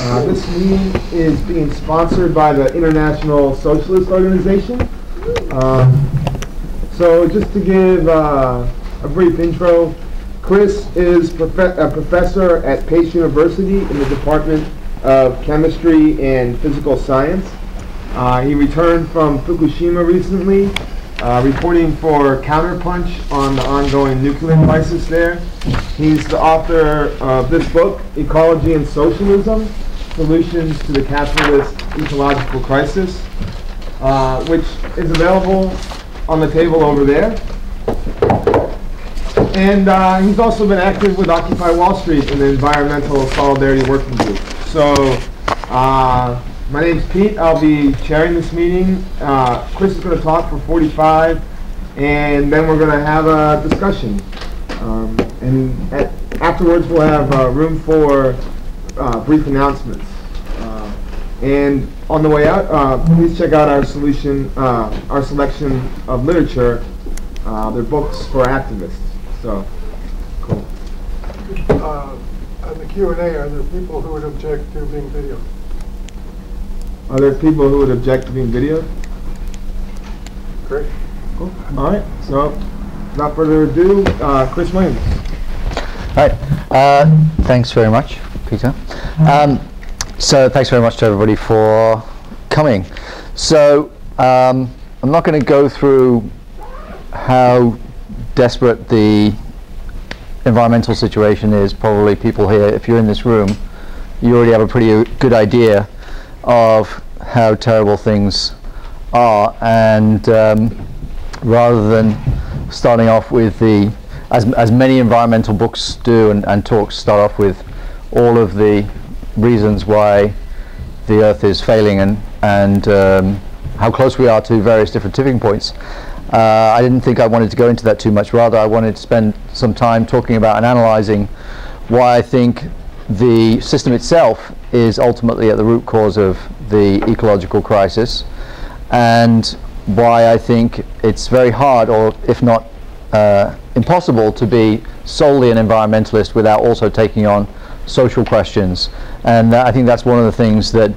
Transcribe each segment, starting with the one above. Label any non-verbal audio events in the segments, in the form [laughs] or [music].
Uh, this meeting is being sponsored by the International Socialist Organization. Um, so just to give uh, a brief intro, Chris is a professor at Pace University in the Department of Chemistry and Physical Science. Uh, he returned from Fukushima recently, uh, reporting for Counterpunch on the ongoing nuclear crisis there. He's the author of this book, Ecology and Socialism, Solutions to the Capitalist Ecological Crisis, uh, which is available on the table over there. And uh, he's also been active with Occupy Wall Street in the Environmental Solidarity Working Group. So, uh, my name's Pete. I'll be chairing this meeting. Uh, Chris is going to talk for 45, and then we're going to have a discussion. Um, and afterwards, we'll have uh, room for uh, brief announcements. Uh, and on the way out, uh, please check out our solution, uh, our selection of literature. Uh, they're books for activists. So, cool. Uh, On the Q and A, are there people who would object to being videoed? Are there people who would object to being videoed? Great. Cool. All right. So, without further ado, uh, Chris Williams. All right. Uh, thanks very much, Peter. Um, so thanks very much to everybody for coming. So um, I'm not going to go through how desperate the environmental situation is. Probably people here, if you're in this room, you already have a pretty good idea of how terrible things are. And um, rather than starting off with the as, as many environmental books do and, and talks start off with all of the reasons why the earth is failing and, and um, how close we are to various different tipping points. Uh, I didn't think I wanted to go into that too much. Rather, I wanted to spend some time talking about and analyzing why I think the system itself is ultimately at the root cause of the ecological crisis and why I think it's very hard, or if not uh, impossible to be solely an environmentalist without also taking on social questions. And uh, I think that's one of the things that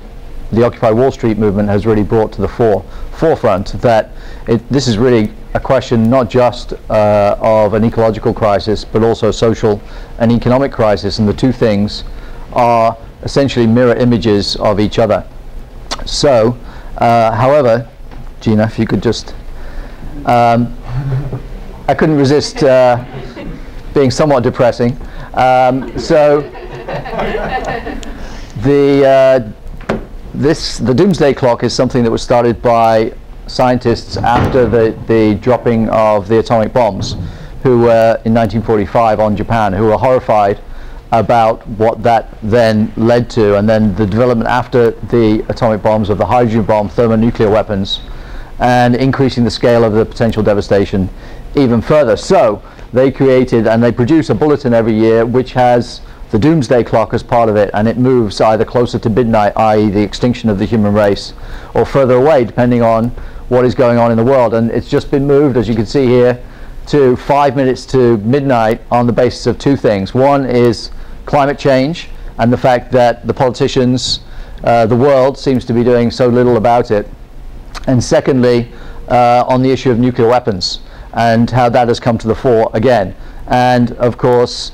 the Occupy Wall Street movement has really brought to the fore, forefront, that it, this is really a question not just uh, of an ecological crisis, but also social and economic crisis, and the two things are essentially mirror images of each other. So, uh, however, Gina, if you could just um, I couldn't resist uh, being somewhat depressing. Um, so [laughs] the uh, this the doomsday clock is something that was started by scientists after the, the dropping of the atomic bombs, who were in 1945 on Japan, who were horrified about what that then led to, and then the development after the atomic bombs of the hydrogen bomb, thermonuclear weapons, and increasing the scale of the potential devastation even further. So they created and they produce a bulletin every year which has the doomsday clock as part of it and it moves either closer to midnight, i.e. the extinction of the human race, or further away depending on what is going on in the world. And it's just been moved, as you can see here, to five minutes to midnight on the basis of two things. One is climate change and the fact that the politicians, uh, the world seems to be doing so little about it. And secondly, uh, on the issue of nuclear weapons and how that has come to the fore again. And of course,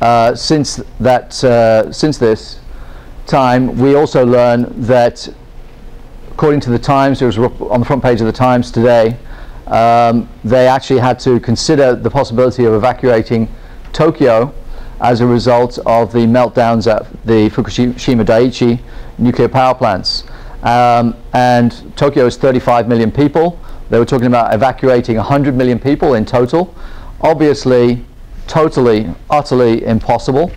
uh, since that, uh, since this time, we also learn that, according to the Times, it was on the front page of the Times today, um, they actually had to consider the possibility of evacuating Tokyo as a result of the meltdowns at the Fukushima Daiichi nuclear power plants. Um, and Tokyo is 35 million people. They were talking about evacuating 100 million people in total. Obviously, totally, utterly impossible.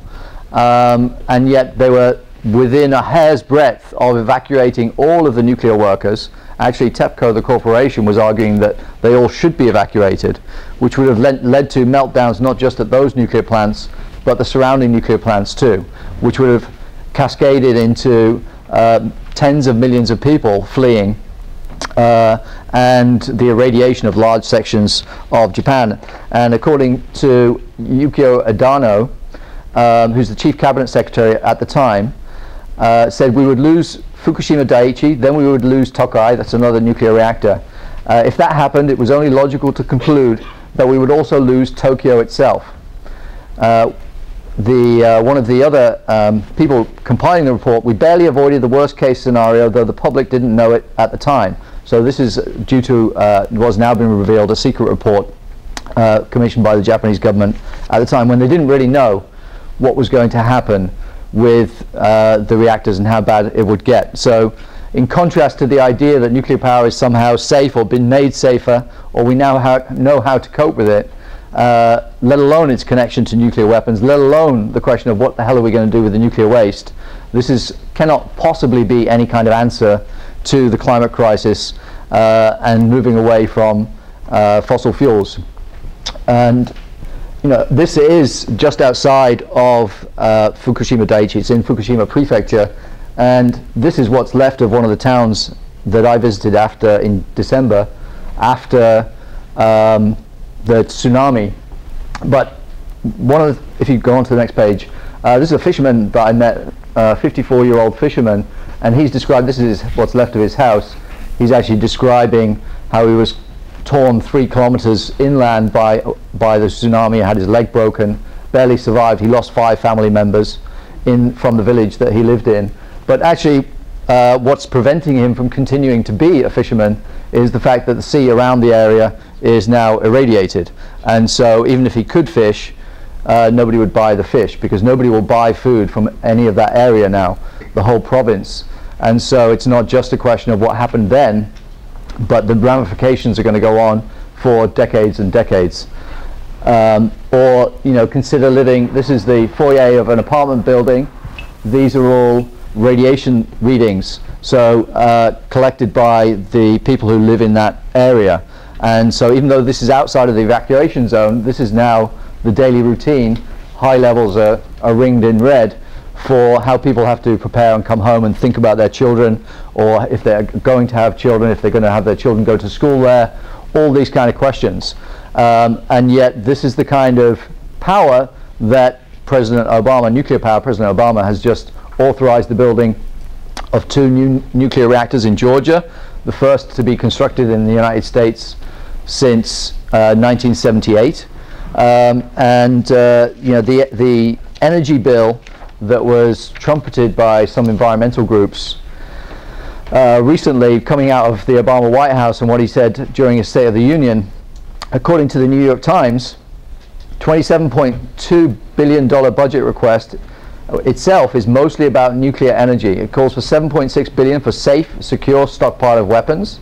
Um, and yet they were within a hair's breadth of evacuating all of the nuclear workers. Actually, TEPCO, the corporation, was arguing that they all should be evacuated, which would have led, led to meltdowns not just at those nuclear plants, but the surrounding nuclear plants too, which would have cascaded into uh, tens of millions of people fleeing and the irradiation of large sections of Japan. And according to Yukio Edano, um, who's the chief cabinet secretary at the time, uh, said we would lose Fukushima Daiichi, then we would lose Tokai, that's another nuclear reactor. Uh, if that happened, it was only logical to conclude that we would also lose Tokyo itself. Uh, the, uh, one of the other um, people compiling the report, we barely avoided the worst case scenario, though the public didn't know it at the time. So this is due to uh, was now been revealed a secret report uh, commissioned by the Japanese government at the time when they didn't really know what was going to happen with uh, the reactors and how bad it would get. So in contrast to the idea that nuclear power is somehow safe or been made safer or we now know how to cope with it, uh, let alone its connection to nuclear weapons, let alone the question of what the hell are we going to do with the nuclear waste, this is, cannot possibly be any kind of answer to the climate crisis uh, and moving away from uh, fossil fuels. And you know, this is just outside of uh, Fukushima Daiichi. It's in Fukushima Prefecture, and this is what's left of one of the towns that I visited after in December, after um, the tsunami. But one of, the, if you go on to the next page, uh, this is a fisherman that I met, a 54-year-old fisherman, and he's described. This is what's left of his house. He's actually describing how he was torn three kilometers inland by by the tsunami. Had his leg broken, barely survived. He lost five family members in from the village that he lived in. But actually, uh, what's preventing him from continuing to be a fisherman is the fact that the sea around the area is now irradiated. And so even if he could fish, uh, nobody would buy the fish because nobody will buy food from any of that area now, the whole province. And so it's not just a question of what happened then, but the ramifications are going to go on for decades and decades. Um, or, you know, consider living, this is the foyer of an apartment building. These are all radiation readings, so uh, collected by the people who live in that area. And so even though this is outside of the evacuation zone, this is now the daily routine. High levels are, are ringed in red for how people have to prepare and come home and think about their children, or if they're going to have children, if they're going to have their children go to school there, all these kind of questions. Um, and yet this is the kind of power that President Obama, nuclear power, President Obama has just authorized the building of two new nuclear reactors in Georgia, the first to be constructed in the United States since uh, 1978. Um, and uh, you know the the energy bill that was trumpeted by some environmental groups uh, recently coming out of the Obama White House and what he said during his State of the Union, according to the New York Times, $27.2 billion budget request itself is mostly about nuclear energy. It calls for 7.6 billion for safe, secure stockpile of weapons.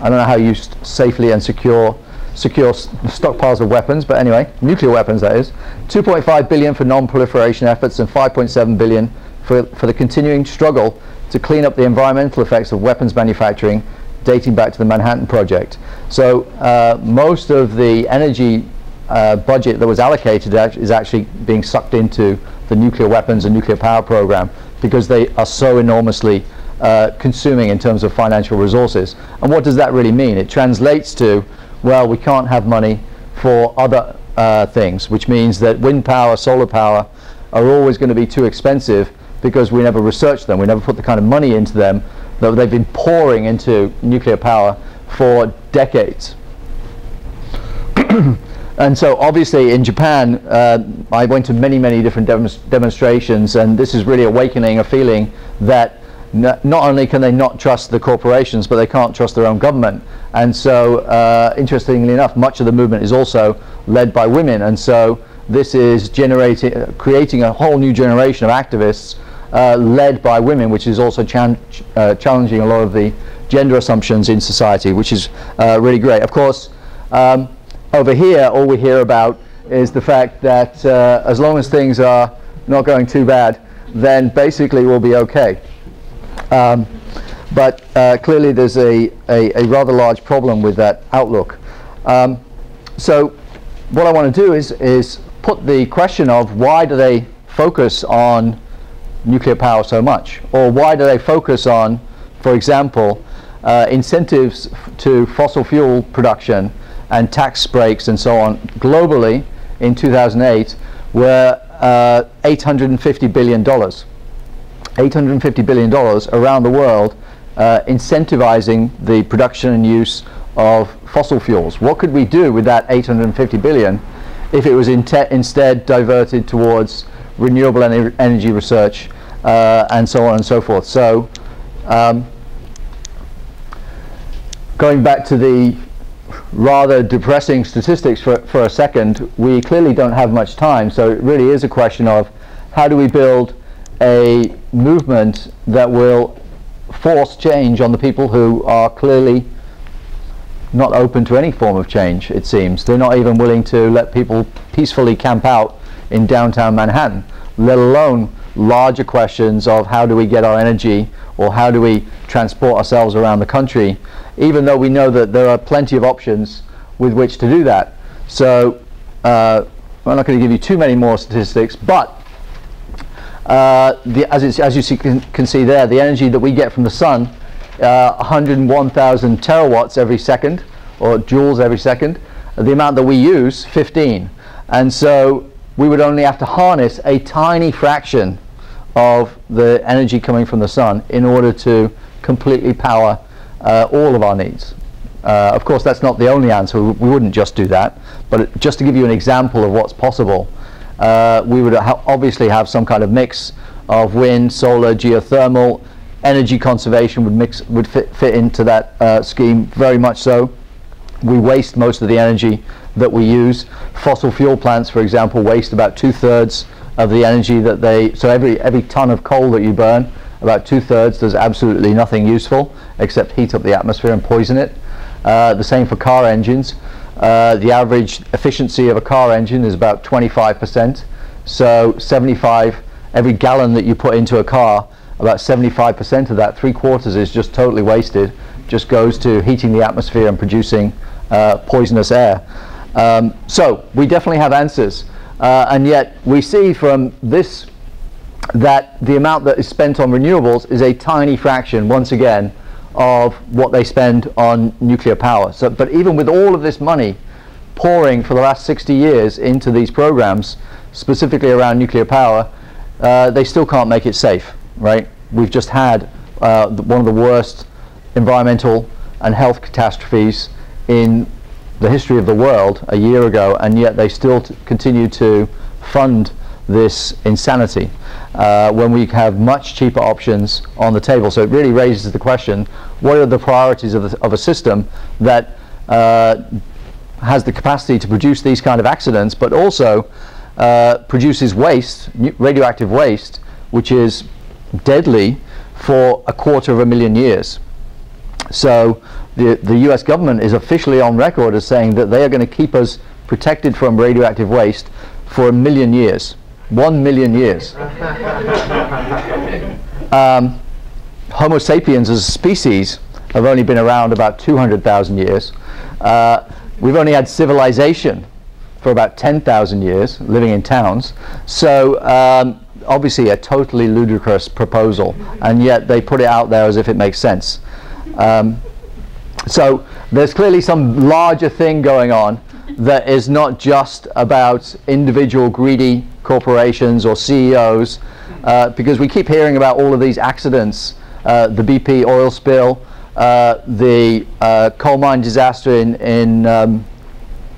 I don't know how you safely and secure secure stockpiles of weapons, but anyway, nuclear weapons that is. 2.5 billion for non-proliferation efforts and 5.7 billion for, for the continuing struggle to clean up the environmental effects of weapons manufacturing dating back to the Manhattan Project. So uh, most of the energy uh, budget that was allocated is actually being sucked into the nuclear weapons and nuclear power program because they are so enormously uh, consuming in terms of financial resources. And what does that really mean? It translates to well, we can't have money for other uh, things, which means that wind power, solar power are always going to be too expensive because we never research them, we never put the kind of money into them that they've been pouring into nuclear power for decades. [clears throat] and so obviously in Japan, uh, I went to many, many different demonstrations and this is really awakening a feeling that not only can they not trust the corporations, but they can't trust their own government. And so, uh, interestingly enough, much of the movement is also led by women. And so, this is generating, uh, creating a whole new generation of activists uh, led by women, which is also uh, challenging a lot of the gender assumptions in society, which is uh, really great. Of course, um, over here, all we hear about is the fact that uh, as long as things are not going too bad, then basically we'll be okay. Um, but uh, clearly there's a, a, a, rather large problem with that outlook. Um, so what I want to do is, is put the question of why do they focus on nuclear power so much? Or why do they focus on, for example, uh, incentives to fossil fuel production and tax breaks and so on globally in 2008 were uh, $850 billion. $850 billion around the world uh, incentivizing the production and use of fossil fuels. What could we do with that 850 billion if it was instead diverted towards renewable ener energy research uh, and so on and so forth. So um, going back to the rather depressing statistics for, for a second, we clearly don't have much time, so it really is a question of how do we build a movement that will force change on the people who are clearly not open to any form of change, it seems. They're not even willing to let people peacefully camp out in downtown Manhattan, let alone larger questions of how do we get our energy or how do we transport ourselves around the country, even though we know that there are plenty of options with which to do that. So uh, I'm not going to give you too many more statistics, but uh, the, as, as, you see, can, can, see there, the energy that we get from the sun, uh, 101,000 terawatts every second, or joules every second. The amount that we use, 15. And so we would only have to harness a tiny fraction of the energy coming from the sun in order to completely power uh, all of our needs. Uh, of course, that's not the only answer. We, wouldn't just do that. But just to give you an example of what's possible, uh, we would ha obviously have some kind of mix of wind, solar, geothermal. Energy conservation would mix would fit, fit into that uh, scheme very much so. We waste most of the energy that we use. Fossil fuel plants, for example, waste about two-thirds of the energy that they. So every every ton of coal that you burn, about two-thirds does absolutely nothing useful except heat up the atmosphere and poison it. Uh, the same for car engines. Uh, the average efficiency of a car engine is about 25%. So 75, every gallon that you put into a car, about 75% of that, three quarters is just totally wasted, just goes to heating the atmosphere and producing uh, poisonous air. Um, so we definitely have answers. Uh, and yet we see from this that the amount that is spent on renewables is a tiny fraction, once again, of what they spend on nuclear power. So, but even with all of this money pouring for the last 60 years into these programs, specifically around nuclear power, uh, they still can't make it safe, right? We've just had uh, one of the worst environmental and health catastrophes in the history of the world a year ago, and yet they still continue to fund this insanity uh, when we have much cheaper options on the table. So it really raises the question, what are the priorities of, the, of a system that uh, has the capacity to produce these kind of accidents, but also uh, produces waste, radioactive waste, which is deadly for a quarter of a million years. So the, the US government is officially on record as saying that they are going to keep us protected from radioactive waste for a million years. One million years. [laughs] um, Homo sapiens as a species have only been around about 200,000 years. Uh, we've only had civilization for about 10,000 years, living in towns. So um, obviously a totally ludicrous proposal, and yet they put it out there as if it makes sense. Um, so there's clearly some larger thing going on that is not just about individual greedy corporations or CEOs, uh, because we keep hearing about all of these accidents, uh, the BP oil spill, uh, the uh, coal mine disaster in, in, um,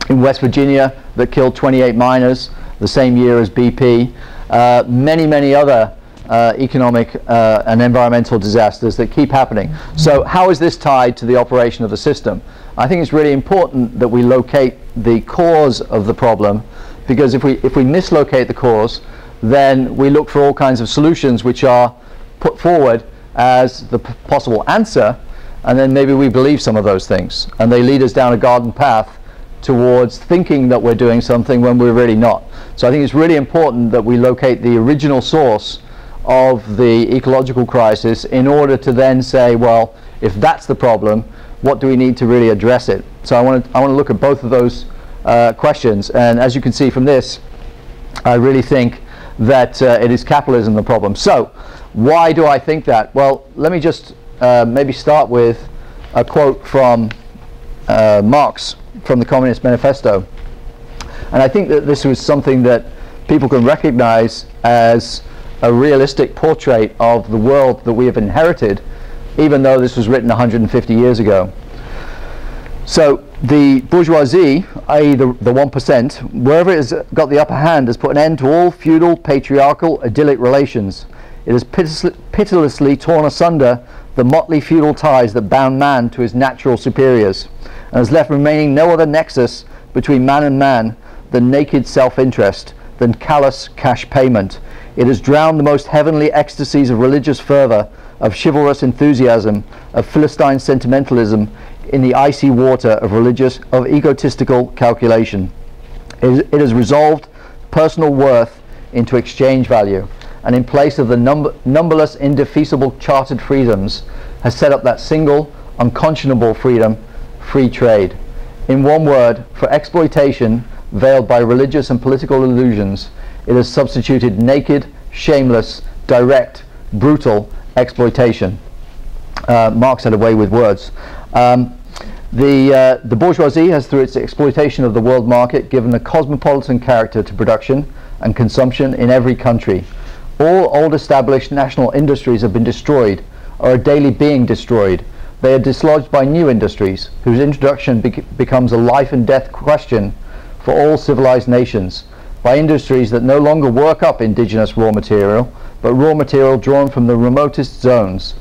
in West Virginia that killed 28 miners the same year as BP, uh, many, many other uh, economic and environmental disasters that keep happening. So how is this tied to the operation of the system? I think it's really important that we locate the cause of the problem because if we, if we mislocate the cause, then we look for all kinds of solutions which are put forward as the possible answer, and then maybe we believe some of those things, and they lead us down a garden path towards thinking that we're doing something when we're really not. So I think it's really important that we locate the original source of the ecological crisis in order to then say, well, if that's the problem, what do we need to really address it? So I want to, I want to look at both of those uh, questions. And as you can see from this, I really think that uh, it is capitalism the problem. So why do I think that? Well, let me just uh, maybe start with a quote from uh, Marx from the Communist Manifesto. And I think that this was something that people can recognize as a realistic portrait of the world that we have inherited, even though this was written 150 years ago. So the bourgeoisie, i.e. the, the 1%, wherever it has got the upper hand, has put an end to all feudal, patriarchal, idyllic relations. It has pitilessly, pitilessly torn asunder the motley feudal ties that bound man to his natural superiors, and has left remaining no other nexus between man and man than naked self-interest, than callous cash payment. It has drowned the most heavenly ecstasies of religious fervour, of chivalrous enthusiasm, of Philistine sentimentalism in the icy water of religious, of egotistical calculation. It, has resolved personal worth into exchange value, and in place of the number, numberless indefeasible chartered freedoms, has set up that single, unconscionable freedom, free trade. In one word, for exploitation, veiled by religious and political illusions, it has substituted naked, shameless, direct, brutal exploitation. Uh, Marx had a way with words. Um, the, uh, the bourgeoisie has, through its exploitation of the world market, given a cosmopolitan character to production and consumption in every country. All old established national industries have been destroyed, or are daily being destroyed. They are dislodged by new industries, whose introduction bec becomes a life and death question for all civilized nations, by industries that no longer work up indigenous raw material, but raw material drawn from the remotest zones.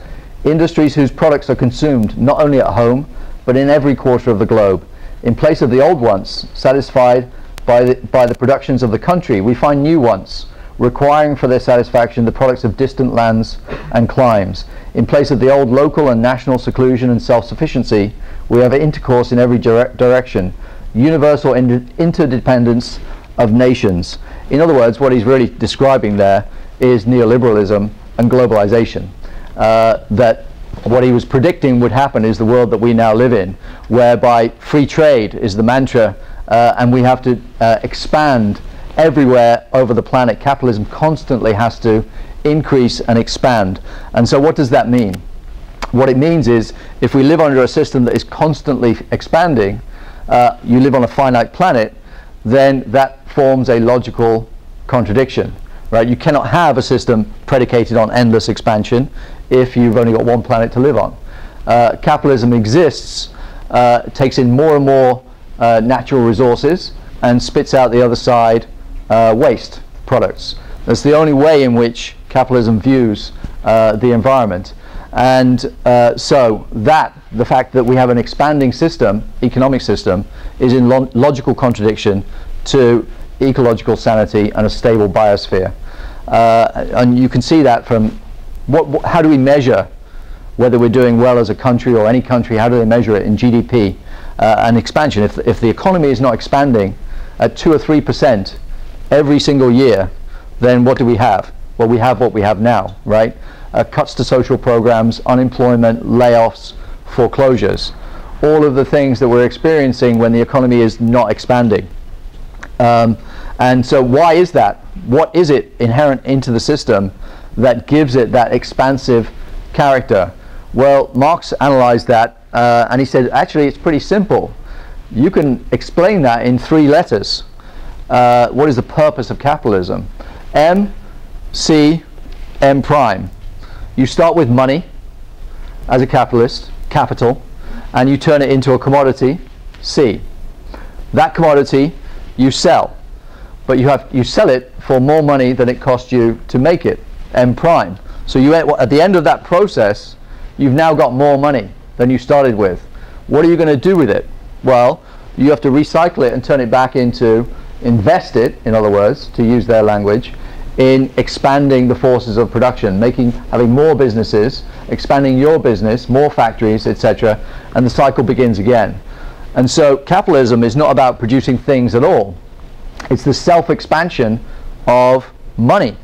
Industries whose products are consumed not only at home, but in every quarter of the globe. In place of the old ones, satisfied by the, by the productions of the country, we find new ones, requiring for their satisfaction the products of distant lands and climes. In place of the old local and national seclusion and self-sufficiency, we have intercourse in every dire direction, universal inter interdependence of nations. In other words, what he's really describing there is neoliberalism and globalization. Uh, that what he was predicting would happen is the world that we now live in, whereby free trade is the mantra uh, and we have to uh, expand everywhere over the planet. Capitalism constantly has to increase and expand. And so what does that mean? What it means is if we live under a system that is constantly expanding, uh, you live on a finite planet, then that forms a logical contradiction. Right? You cannot have a system predicated on endless expansion if you've only got one planet to live on. Uh, capitalism exists, uh, takes in more and more uh, natural resources and spits out the other side uh, waste products. That's the only way in which capitalism views uh, the environment. And uh, so that, the fact that we have an expanding system, economic system, is in lo logical contradiction to ecological sanity and a stable biosphere. and you can see that from what, what, how do we measure whether we're doing well as a country or any country? How do they measure it in GDP uh, and expansion? If, if the economy is not expanding at 2 or 3% every single year, then what do we have? Well, we have what we have now, right? Uh, cuts to social programs, unemployment, layoffs, foreclosures, all of the things that we're experiencing when the economy is not expanding. Um, and so why is that? What is it inherent into the system that gives it that expansive character? Well, Marx analyzed that uh, and he said, actually, it's pretty simple. You can explain that in three letters. Uh, what is the purpose of capitalism? M, C, M prime. You start with money as a capitalist, capital, and you turn it into a commodity, C. That commodity you sell, but you have you sell it for more money than it cost you to make it, M prime. So you at the end of that process, you've now got more money than you started with. What are you going to do with it? Well, you have to recycle it and turn it back into, invest it, in other words, to use their language, in expanding the forces of production, making, having more businesses, expanding your business, more factories, etc., and the cycle begins again. And so capitalism is not about producing things at all. It's the self-expansion of money.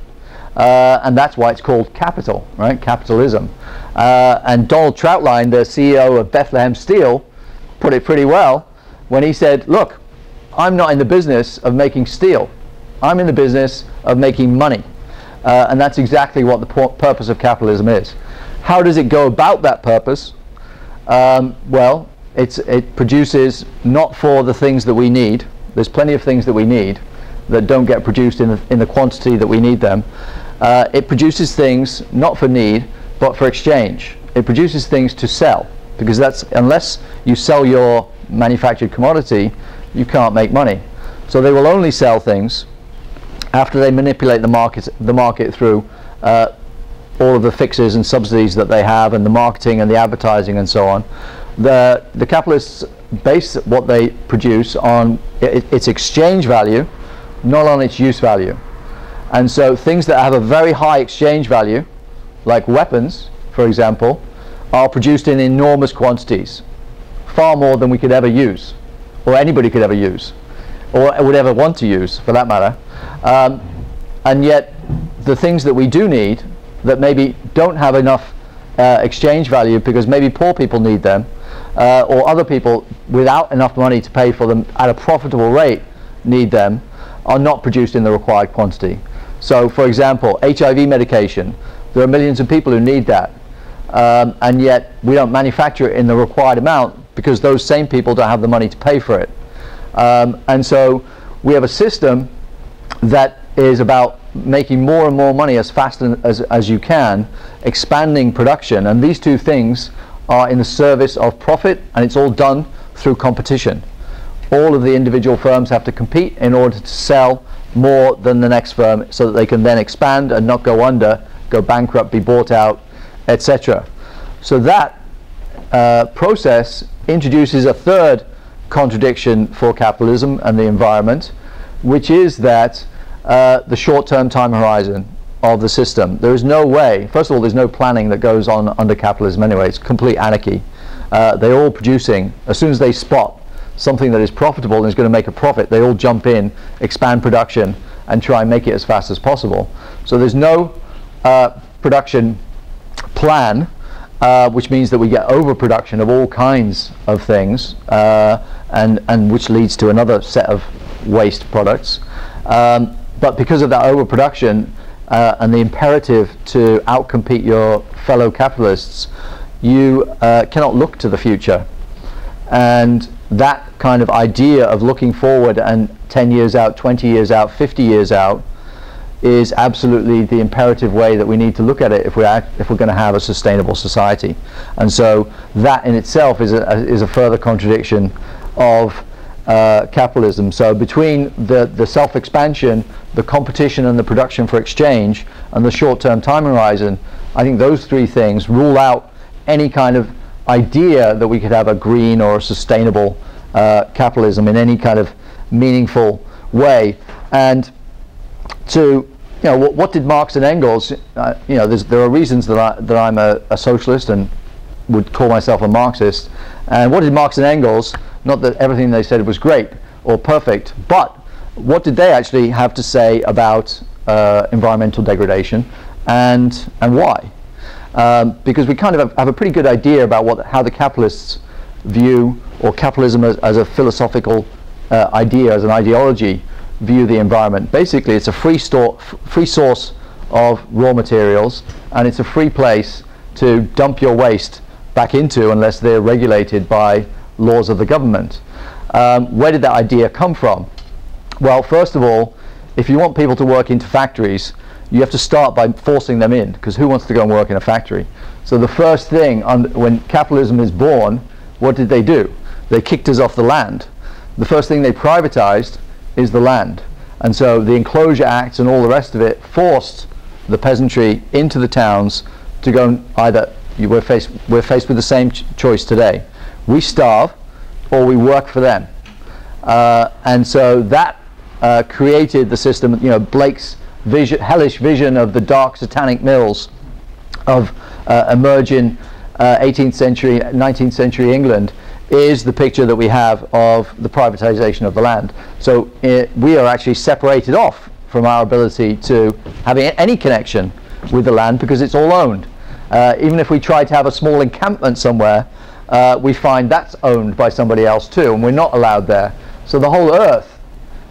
Uh, and that's why it's called capital, right? Capitalism. Uh, and Donald Trautlein, the CEO of Bethlehem Steel, put it pretty well when he said, look, I'm not in the business of making steel. I'm in the business of making money. Uh, and that's exactly what the purpose of capitalism is. How does it go about that purpose? Um, well, it produces not for the things that we need. There's plenty of things that we need that don't get produced in the, in the quantity that we need them. Uh, it produces things not for need, but for exchange. It produces things to sell because that's unless you sell your manufactured commodity, you can't make money. So they will only sell things after they manipulate the market, the market through uh, all of the fixes and subsidies that they have and the marketing and the advertising and so on. The, the capitalists base what they produce on it, its exchange value, not on its use value. And so things that have a very high exchange value, like weapons, for example, are produced in enormous quantities, far more than we could ever use, or anybody could ever use, or would ever want to use, for that matter. Um, and yet, the things that we do need, that maybe don't have enough uh, exchange value because maybe poor people need them, uh, or other people without enough money to pay for them at a profitable rate need them, are not produced in the required quantity. So, for example, HIV medication, there are millions of people who need that, um, and yet we don't manufacture it in the required amount because those same people don't have the money to pay for it. Um, and so we have a system that is about making more and more money as fast as, as you can, expanding production, and these two things are in the service of profit, and it's all done through competition. All of the individual firms have to compete in order to sell more than the next firm so that they can then expand and not go under, go bankrupt, be bought out, etc. So that uh, process introduces a third contradiction for capitalism and the environment, which is that uh, the short-term time horizon of the system. There is no way, first of all, there's no planning that goes on under capitalism anyway. It's complete anarchy. Uh, they're all producing, as soon as they spot something that is profitable and is going to make a profit, they all jump in, expand production, and try and make it as fast as possible. So there's no uh, production plan, uh, which means that we get overproduction of all kinds of things, uh, and, and which leads to another set of waste products. Um, but because of that overproduction uh, and the imperative to outcompete your fellow capitalists, you uh, cannot look to the future. And that kind of idea of looking forward and 10 years out, 20 years out, 50 years out is absolutely the imperative way that we need to look at it if we're, if we're going to have a sustainable society. And so that in itself is a, is a further contradiction of uh, capitalism. So between the, the self-expansion, the competition and the production for exchange, and the short-term time horizon, I think those three things rule out any kind of idea that we could have a green or a sustainable uh, capitalism in any kind of meaningful way. And to, you know, what, what did Marx and Engels, uh, you know, there are reasons that, I, that I'm a, a socialist and would call myself a Marxist. And what did Marx and Engels not that everything they said was great or perfect, but what did they actually have to say about uh, environmental degradation and, and why? Um, because we kind of have, have, a pretty good idea about what, how the capitalists view, or capitalism as, as a philosophical uh, idea, as an ideology, view the environment. Basically, it's a free, store, free source of raw materials, and it's a free place to dump your waste back into unless they're regulated by laws of the government. Um, where did that idea come from? Well, first of all, if you want people to work into factories, you have to start by forcing them in, because who wants to go and work in a factory? So the first thing, when capitalism is born, what did they do? They kicked us off the land. The first thing they privatized is the land. And so the Enclosure Acts and all the rest of it forced the peasantry into the towns to go and either, you were faced, we're faced with the same ch choice today we starve or we work for them. Uh, and so that uh, created the system, you know, Blake's vision, hellish vision of the dark satanic mills of uh, emerging 18th uh, century, 19th century England is the picture that we have of the privatization of the land. So it, we are actually separated off from our ability to have any connection with the land because it's all owned. Uh, even if we try to have a small encampment somewhere, uh, we find that's owned by somebody else too, and we're not allowed there. So the whole earth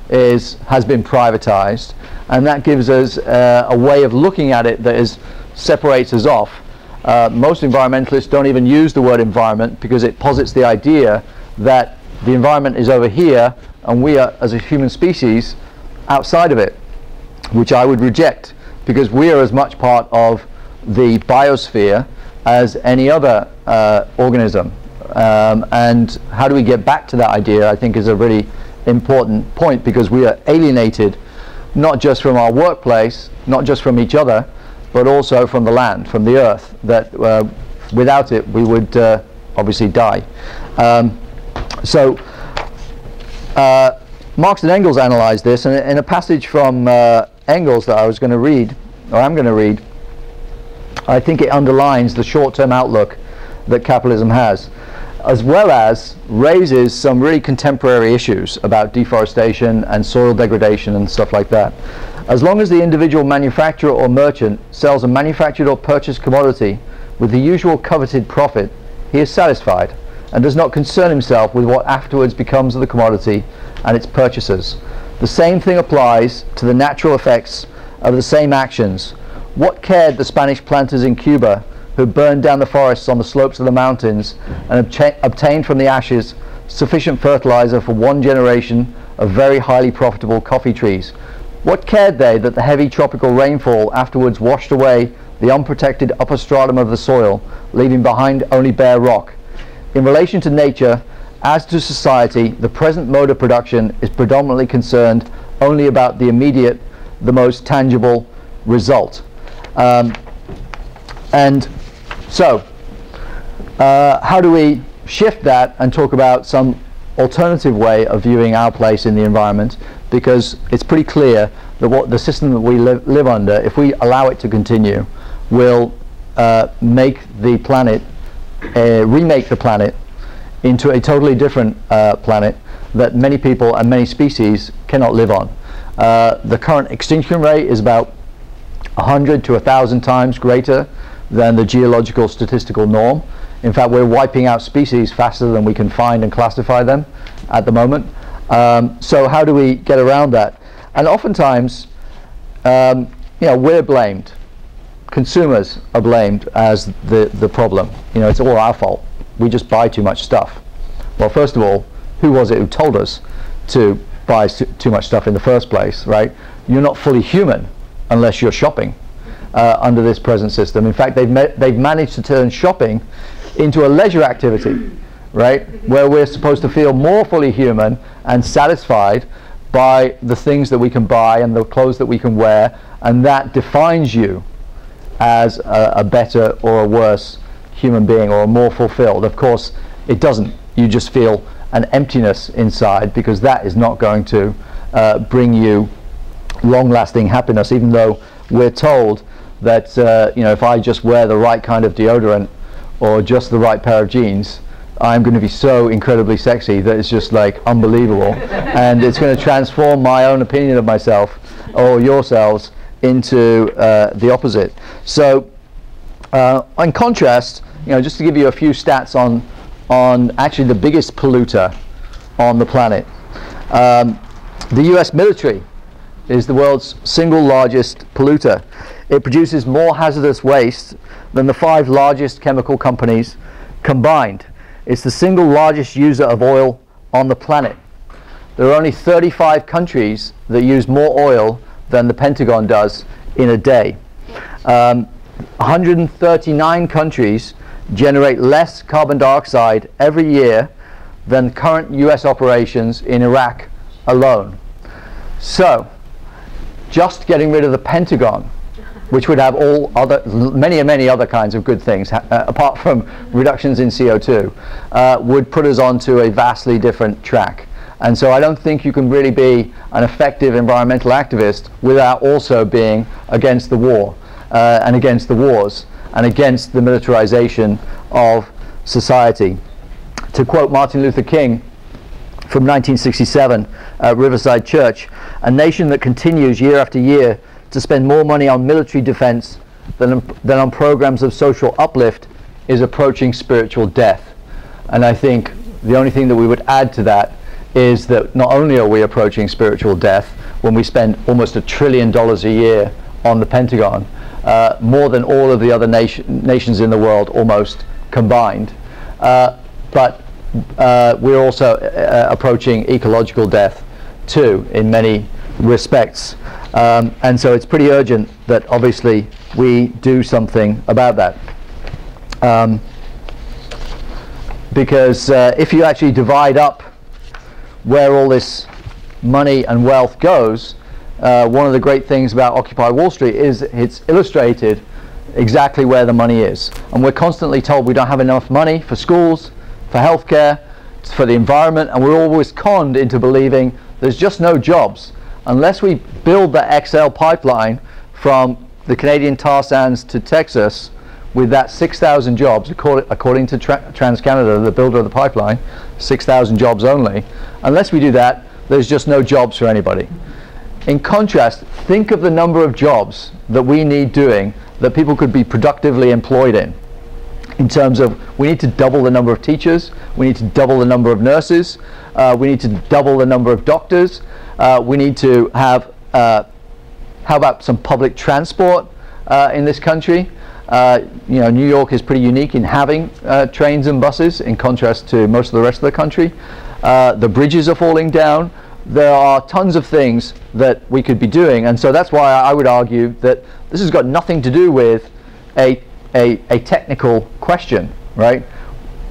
is has been privatized, and that gives us uh, a way of looking at it that is separates us off. Uh, most environmentalists don't even use the word environment because it posits the idea that the environment is over here and we are, as a human species, outside of it, which I would reject because we are as much part of the biosphere as any other uh, organism. Um, and how do we get back to that idea, I think, is a really important point because we are alienated not just from our workplace, not just from each other, but also from the land, from the earth, that uh, without it we would uh, obviously die. Um, so uh, Marx and Engels analyzed this, and in a passage from uh, Engels that I was going to read, or I'm going to read, I think it underlines the short-term outlook that capitalism has, as well as raises some really contemporary issues about deforestation and soil degradation and stuff like that. As long as the individual manufacturer or merchant sells a manufactured or purchased commodity with the usual coveted profit, he is satisfied and does not concern himself with what afterwards becomes of the commodity and its purchasers. The same thing applies to the natural effects of the same actions. What cared the Spanish planters in Cuba who burned down the forests on the slopes of the mountains and obta obtained from the ashes sufficient fertilizer for one generation of very highly profitable coffee trees? What cared they that the heavy tropical rainfall afterwards washed away the unprotected upper stratum of the soil, leaving behind only bare rock? In relation to nature, as to society, the present mode of production is predominantly concerned only about the immediate, the most tangible result. Um, and so, uh, how do we shift that and talk about some alternative way of viewing our place in the environment? because it's pretty clear that what the system that we live, live under, if we allow it to continue, will uh, make the planet, uh, remake the planet into a totally different uh, planet that many people and many species cannot live on. Uh, the current extinction rate is about 100 to 1,000 times greater than the geological statistical norm. In fact, we're wiping out species faster than we can find and classify them at the moment. Um, so how do we get around that? And oftentimes, um, you know, we're blamed. Consumers are blamed as the, the problem. You know, it's all our fault. We just buy too much stuff. Well, first of all, who was it who told us to buy too much stuff in the first place, right? You're not fully human unless you're shopping uh, under this present system. In fact, they've, they've managed to turn shopping into a leisure activity right? Where we're supposed to feel more fully human and satisfied by the things that we can buy and the clothes that we can wear, and that defines you as a, a better or a worse human being or a more fulfilled. Of course, it doesn't. You just feel an emptiness inside because that is not going to uh, bring you long-lasting happiness, even though we're told that uh, you know if I just wear the right kind of deodorant or just the right pair of jeans, I'm going to be so incredibly sexy that it's just like unbelievable. [laughs] And it's going to transform my own opinion of myself or yourselves into uh, the opposite. So uh, in contrast you know just to give you a few stats on on actually the biggest polluter on the planet. Um, the US military is the world's single largest polluter it produces more hazardous waste than the five largest chemical companies combined it's the single largest user of oil on the planet. There are only 35 countries that use more oil than the Pentagon does in a day. Um, 139 countries generate less carbon dioxide every year than current US operations in Iraq alone. So, just getting rid of the Pentagon which would have all other, many and many other kinds of good things, uh, apart from reductions in CO2, uh, would put us onto a vastly different track. And so I don't think you can really be an effective environmental activist without also being against the war uh, and against the wars and against the militarization of society. To quote Martin Luther King from 1967 at Riverside Church, a nation that continues year after year to spend more money on military defense than, than on programs of social uplift is approaching spiritual death. And I think the only thing that we would add to that is that not only are we approaching spiritual death when we spend almost a trillion dollars a year on the Pentagon, uh, more than all of the other nation, nations in the world almost combined, uh, but uh, we're also uh, approaching ecological death too in many respects. Um, and so it's pretty urgent that obviously we do something about that. Um, because uh, if you actually divide up where all this money and wealth goes, uh, one of the great things about Occupy Wall Street is it's illustrated exactly where the money is. And we're constantly told we don't have enough money for schools, for healthcare, for the environment, and we're always conned into believing there's just no jobs. Unless we build the XL pipeline from the Canadian tar sands to Texas with that 6,000 jobs, according, to Tra TransCanada, the builder of the pipeline, 6,000 jobs only. Unless we do that, there's just no jobs for anybody. In contrast, think of the number of jobs that we need doing that people could be productively employed in. In terms of, we need to double the number of teachers, we need to double the number of nurses, uh, we need to double the number of doctors, uh, we need to have, uh, how about some public transport uh, in this country? Uh, you know, New York is pretty unique in having uh, trains and buses in contrast to most of the rest of the country. the bridges are falling down there are tons of things that we could be doing and so that's why I would argue that this has got nothing to do with a, a, a technical question, right?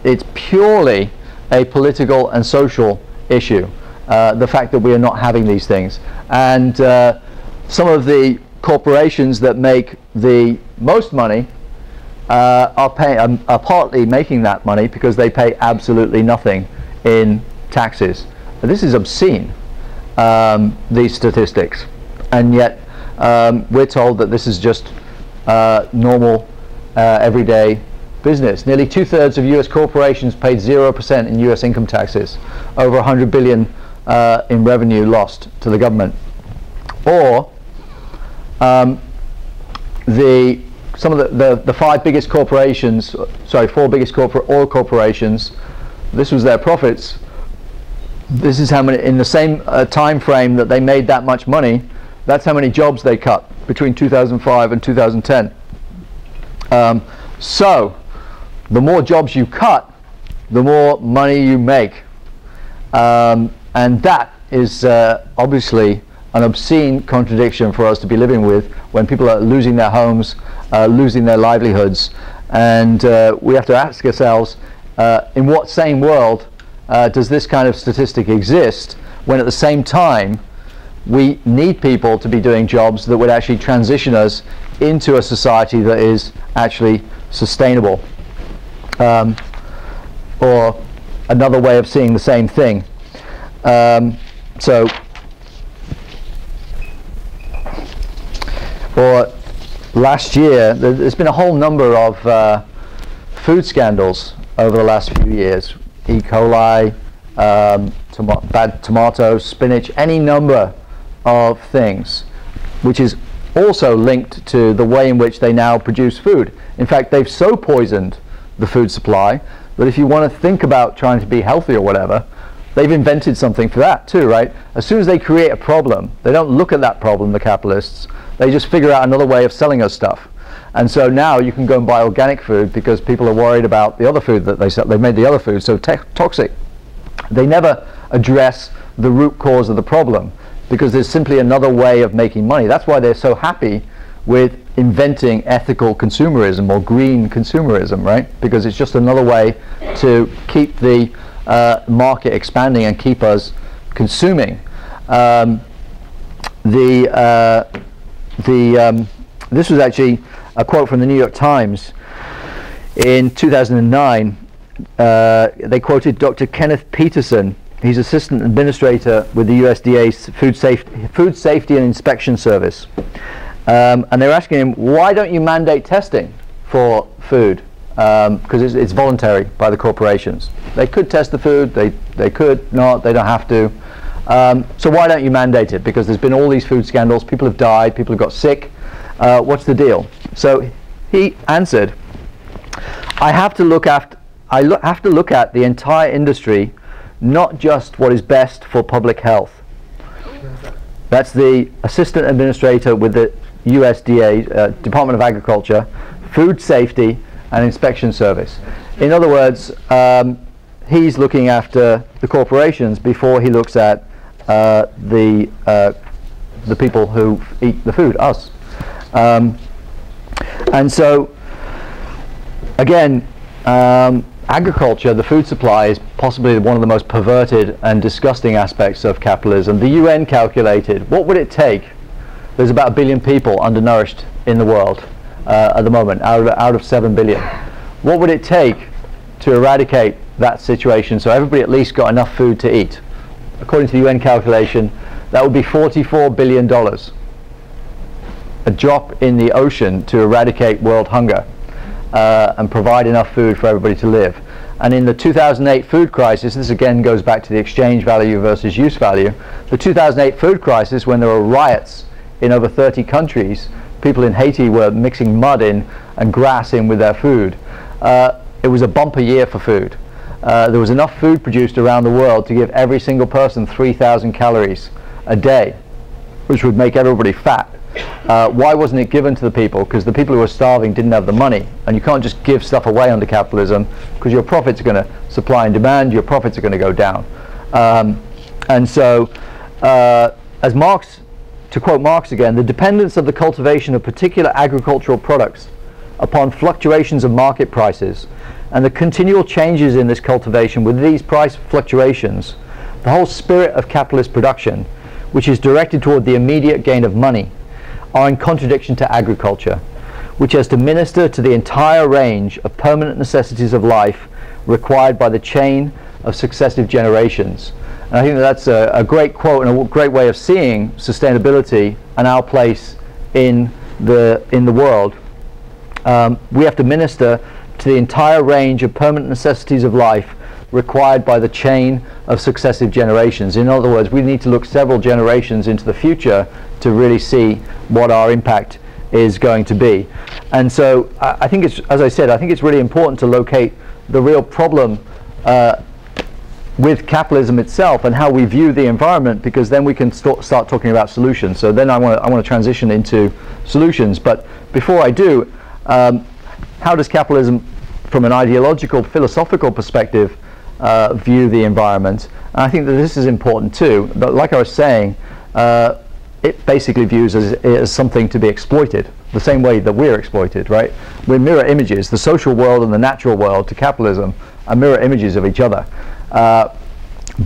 It's purely a political and social issue, uh, the fact that we are not having these things. And uh, some of the corporations that make the most money uh, are, pay, um, are partly making that money because they pay absolutely nothing in taxes. This is obscene um, these statistics. And yet um, we're told that this is just uh, normal, uh, everyday business. Nearly two-thirds of US corporations paid 0% in US income taxes, over 100 billion uh, in revenue lost to the government. Or um, the some of the, the, the, five biggest corporations, sorry, four biggest corporate oil corporations, this was their profits, this is how many in the same uh, time frame that they made that much money that's how many jobs they cut between 2005 and 2010 um, so the more jobs you cut the more money you make. Um, and that is uh, obviously an obscene contradiction for us to be living with when people are losing their homes uh, losing their livelihoods and uh, we have to ask ourselves uh, in what same world uh, does this kind of statistic exist when at the same time we need people to be doing jobs that would actually transition us into a society that is actually sustainable. Um, or another way of seeing the same thing. Um, so, or last year, there's been a whole number of uh, food scandals over the last few years E. coli, um, bad tomatoes, spinach, any number of things, which is also linked to the way in which they now produce food. In fact, they've so poisoned the food supply that if you want to think about trying to be healthy or whatever, they've invented something for that too, right? As soon as they create a problem, they don't look at that problem, the capitalists, they just figure out another way of selling us stuff. And so now you can go and buy organic food because people are worried about the other food that they sell. They've made the other food so toxic. They never address the root cause of the problem because there's simply another way of making money. That's why they're so happy with inventing ethical consumerism or green consumerism, right? Because it's just another way to keep the uh, market expanding and keep us consuming. Um, the uh, the um, this was actually a quote from the New York Times in 2009. Uh, they quoted Dr. Kenneth Petersen. He's assistant administrator with the USDA's Food, Safety, Food Safety and Inspection Service. Um, and they were asking him, why don't you mandate testing for food? Because um, it's, it's, voluntary by the corporations. They could test the food, they, they could not, they don't have to. Um, so why don't you mandate it? Because there's been all these food scandals, people have died, people have got sick. Uh, what's the deal? So he answered, I have to look after, I lo have to look at the entire industry, not just what is best for public health. That's the assistant administrator with the USDA, uh, Department of Agriculture, Food Safety and Inspection Service. In other words, um, he's looking after the corporations before he looks at uh, the uh, the people who eat the food, us. Um, and so, again, um, agriculture, the food supply, is possibly one of the most perverted and disgusting aspects of capitalism. The UN calculated what would it take? There's about a billion people undernourished in the world uh, at the moment, out of, out of 7 billion. What would it take to eradicate that situation so everybody at least got enough food to eat? According to the UN calculation, that would be $44 billion. A drop in the ocean to eradicate world hunger uh, and provide enough food for everybody to live. And in the 2008 food crisis, this again goes back to the exchange value versus use value. The 2008 food crisis, when there were riots in over 30 countries, people in Haiti were mixing mud in and grass in with their food. Uh, it was a bumper year for food. Uh, there was enough food produced around the world to give every single person 3,000 calories a day, which would make everybody fat. Uh, why wasn't it given to the people? Because the people who were starving didn't have the money. And you can't just give stuff away under capitalism because your profits are going to supply and demand, your profits are going to go down. Um, and so, uh, as Marx, to quote Marx again, the dependence of the cultivation of particular agricultural products upon fluctuations of market prices and the continual changes in this cultivation with these price fluctuations, the whole spirit of capitalist production, which is directed toward the immediate gain of money, are in contradiction to agriculture, which has to minister to the entire range of permanent necessities of life required by the chain of successive generations. And I think that that's a, a great quote and a great way of seeing sustainability and our place in the, in the world. Um, we have to minister to the entire range of permanent necessities of life required by the chain of successive generations. In other words, we need to look several generations into the future to really see what our impact is going to be. And so I, I think it's, as I said, I think it's really important to locate the real problem uh, with capitalism itself and how we view the environment because then we can st start talking about solutions. So then I want to I want to transition into solutions. But before I do, um, how does capitalism, from an ideological, philosophical perspective, uh, view the environment? And I think that this is important too. But like I was saying, uh, it basically views as, as something to be exploited, the same way that we're exploited, right? We're mirror images. The social world and the natural world to capitalism are mirror images of each other. Uh,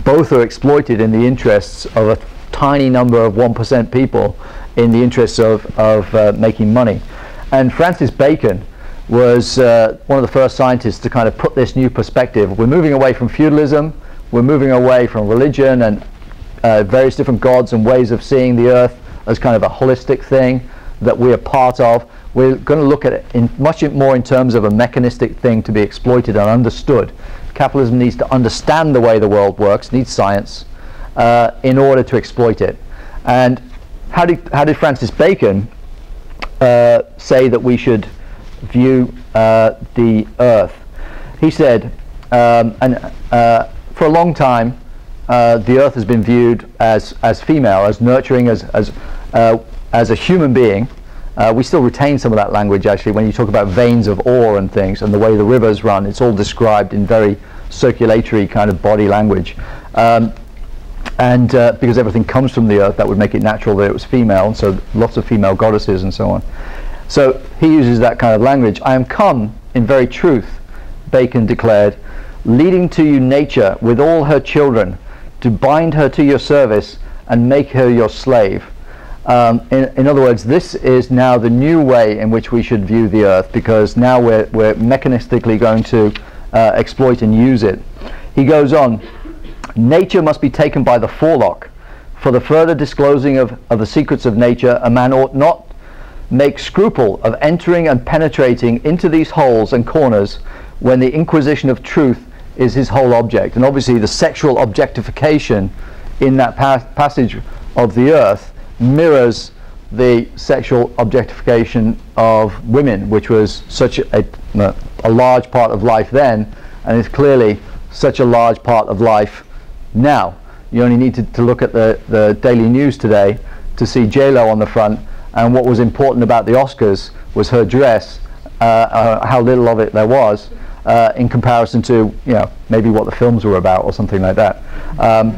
both are exploited in the interests of a tiny number of 1% people in the interests of, of uh, making money. And Francis Bacon was uh, one of the first scientists to kind of put this new perspective. We're moving away from feudalism, we're moving away from religion and uh, various different gods and ways of seeing the earth as kind of a holistic thing that we are part of. We're going to look at it in much more in terms of a mechanistic thing to be exploited and understood. Capitalism needs to understand the way the world works, needs science, uh, in order to exploit it. And how did, how did Francis Bacon uh, say that we should view uh, the earth? He said, um, and uh, for a long time, uh, the earth has been viewed as, as female, as nurturing, as, as, uh, as a human being. Uh, we still retain some of that language actually when you talk about veins of ore and things and the way the rivers run. It's all described in very circulatory kind of body language. Um, and uh, because everything comes from the earth, that would make it natural that it was female, and so lots of female goddesses and so on. So he uses that kind of language. I am come in very truth, Bacon declared, leading to you nature with all her children, to bind her to your service and make her your slave. Um, in, in, other words, this is now the new way in which we should view the earth because now we're, we're mechanistically going to uh, exploit and use it. He goes on, nature must be taken by the forelock. For the further disclosing of, of the secrets of nature, a man ought not make scruple of entering and penetrating into these holes and corners when the inquisition of truth is his whole object. And obviously the sexual objectification in that pa passage of the earth mirrors the sexual objectification of women, which was such a, a large part of life then, and is clearly such a large part of life now. You only need to, to look at the, the daily news today to see J-Lo on the front, and what was important about the Oscars was her dress, uh, uh, how little of it there was, uh, in comparison to, you know, maybe what the films were about or something like that. Um,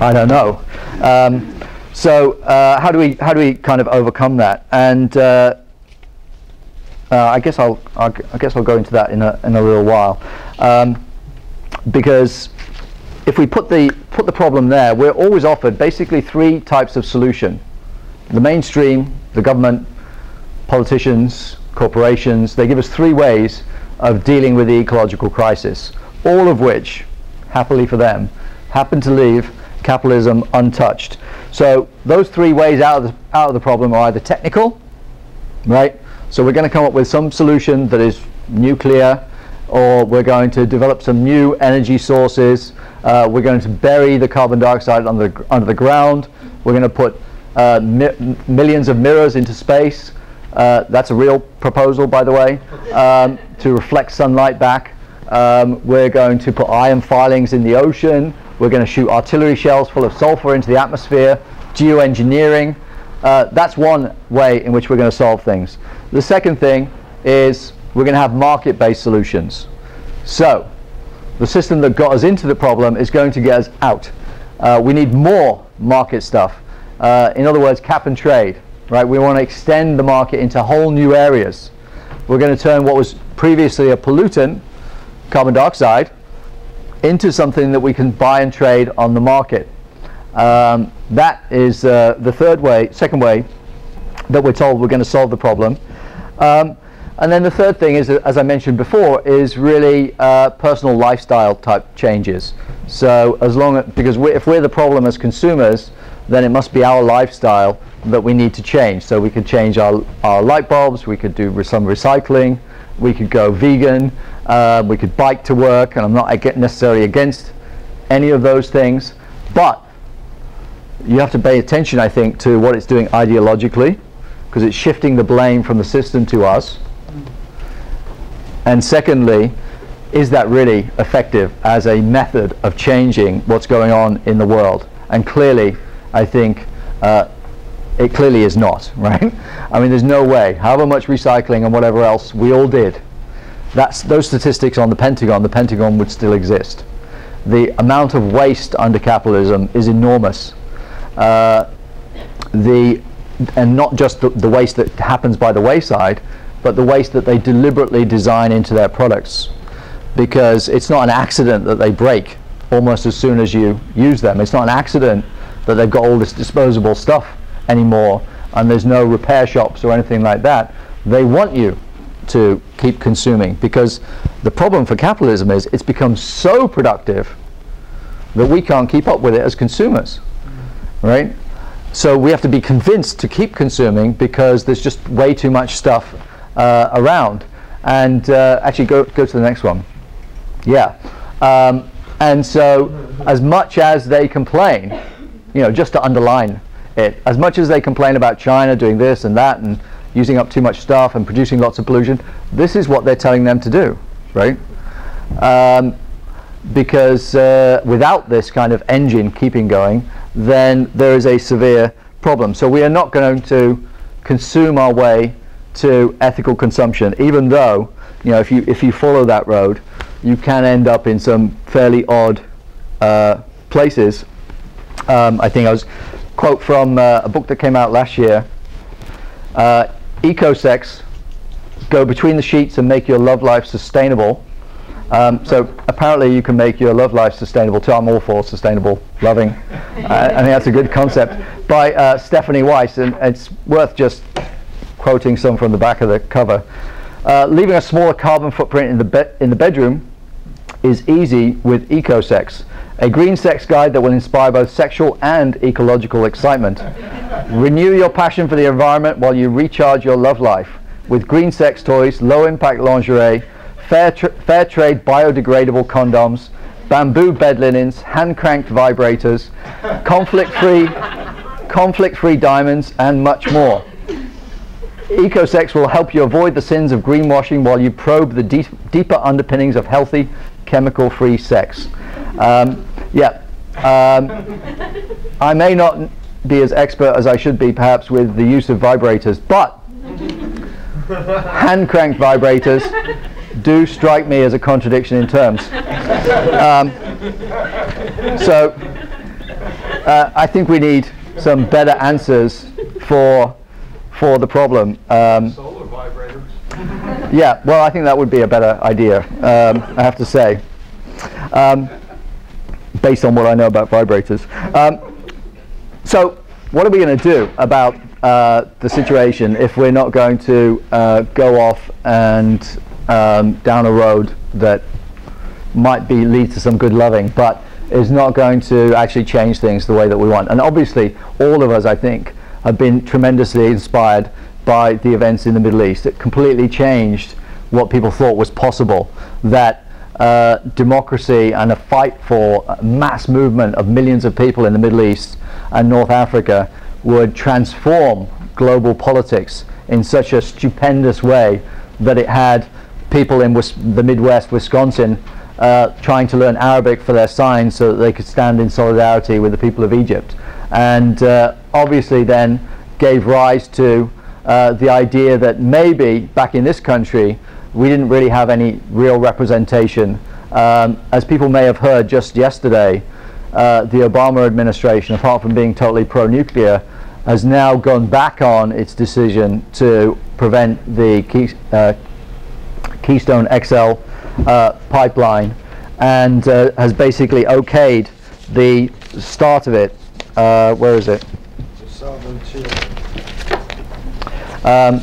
I don't know. Um, so uh, how do we how do we kind of overcome that? And uh, uh, I guess I'll, I'll I guess I'll go into that in a in a little while, um, because if we put the put the problem there, we're always offered basically three types of solution: the mainstream, the government, politicians, corporations. They give us three ways of dealing with the ecological crisis, all of which, happily for them, happen to leave capitalism untouched. So those three ways out of the, out of the problem are either technical, right? So we're going to come up with some solution that is nuclear, or we're going to develop some new energy sources. Uh, we're going to bury the carbon dioxide under the, under the ground. We're going to put uh, mi millions of mirrors into space. Uh, that's a real proposal, by the way, um, to reflect sunlight back. Um, we're going to put iron filings in the ocean. We're going to shoot artillery shells full of sulfur into the atmosphere. Geoengineering. Uh, that's one way in which we're going to solve things. The second thing is we're going to have market-based solutions. So the system that got us into the problem is going to get us out. Uh, we need more market stuff. Uh, in other words, cap and trade. Right? We want to extend the market into whole new areas. We're going to turn what was previously a pollutant, carbon dioxide, into something that we can buy and trade on the market. Um, that is uh, the third way, second way that we're told we're going to solve the problem. Um, and then the third thing is, as I mentioned before, is really uh, personal lifestyle type changes. So as long as, because we, if we're the problem as consumers, then it must be our lifestyle that we need to change. So we could change our, our light bulbs, we could do some recycling, we could go vegan, uh, we could bike to work, and I'm not necessarily against any of those things, but you have to pay attention, I think, to what it's doing ideologically, because it's shifting the blame from the system to us. And secondly, is that really effective as a method of changing what's going on in the world? And clearly, I think uh, it clearly is not, [laughs] right? I mean, there's no way, however much recycling and whatever else we all did, that's, those statistics on the Pentagon, the Pentagon would still exist. The amount of waste under capitalism is enormous. Uh, the, and not just the, the waste that happens by the wayside, but the waste that they deliberately design into their products. Because it's not an accident that they break almost as soon as you use them. It's not an accident that they've got all this disposable stuff anymore and there's no repair shops or anything like that. They want you to keep consuming because the problem for capitalism is it's become so productive that we can't keep up with it as consumers, right? So we have to be convinced to keep consuming because there's just way too much stuff uh, around. And uh, actually, go, go to the next one. Yeah. Um, and so, as much as they complain, you know, just to underline it, as much as they complain about China doing this and that and using up too much stuff and producing lots of pollution, this is what they're telling them to do, right? Um, because uh, without this kind of engine keeping going, then there is a severe problem. So we are not going to consume our way to ethical consumption, even though, you know, if you, if you follow that road, you can end up in some fairly odd uh, places. Um, I think I was quote from uh, a book that came out last year. Uh, Eco-sex, go between the sheets and make your love life sustainable. Um, so apparently you can make your love life sustainable too. I'm all for sustainable loving. uh, I think that's a good concept. By uh, Stefanie Weiss, and it's worth just quoting some from the back of the cover. Uh, leaving a smaller carbon footprint in the, in the bedroom is easy with Eco-sex, a green sex guide that will inspire both sexual and ecological excitement. Renew your passion for the environment while you recharge your love life with green sex toys, low impact lingerie, fair, fair trade biodegradable condoms, bamboo bed linens, hand cranked vibrators, conflict free conflict free diamonds, and much more. Eco-sex will help you avoid the sins of greenwashing while you probe the deep, deeper underpinnings of healthy, chemical-free sex. Um, yeah, um, I may not be as expert as I should be, perhaps, with the use of vibrators, but [laughs] hand-cranked vibrators do strike me as a contradiction in terms. Um, so, uh, I think we need some better answers for for the problem. Um, Solar vibrators. yeah, well, I think that would be a better idea. Um, I have to say, um, based on what I know about vibrators. Um, so, what are we going to do about uh, the situation if we're not going to uh, go off and um, down a road that might be lead to some good loving, but is not going to actually change things the way that we want? And obviously, all of us, I think, have been tremendously inspired by the events in the Middle East. It completely changed what people thought was possible. That uh, democracy and a fight for mass movement of millions of people in the Middle East and North Africa would transform global politics in such a stupendous way that it had people in Wis- the Midwest, Wisconsin, uh, trying to learn Arabic for their signs so that they could stand in solidarity with the people of Egypt. And uh, obviously then gave rise to uh, the idea that maybe back in this country we didn't really have any real representation. Um, as people may have heard just yesterday, uh, the Obama administration, apart from being totally pro-nuclear, has now gone back on its decision to prevent the Key, uh, Keystone XL uh, pipeline and uh, has basically okayed the start of it. Uh, where is it? Um,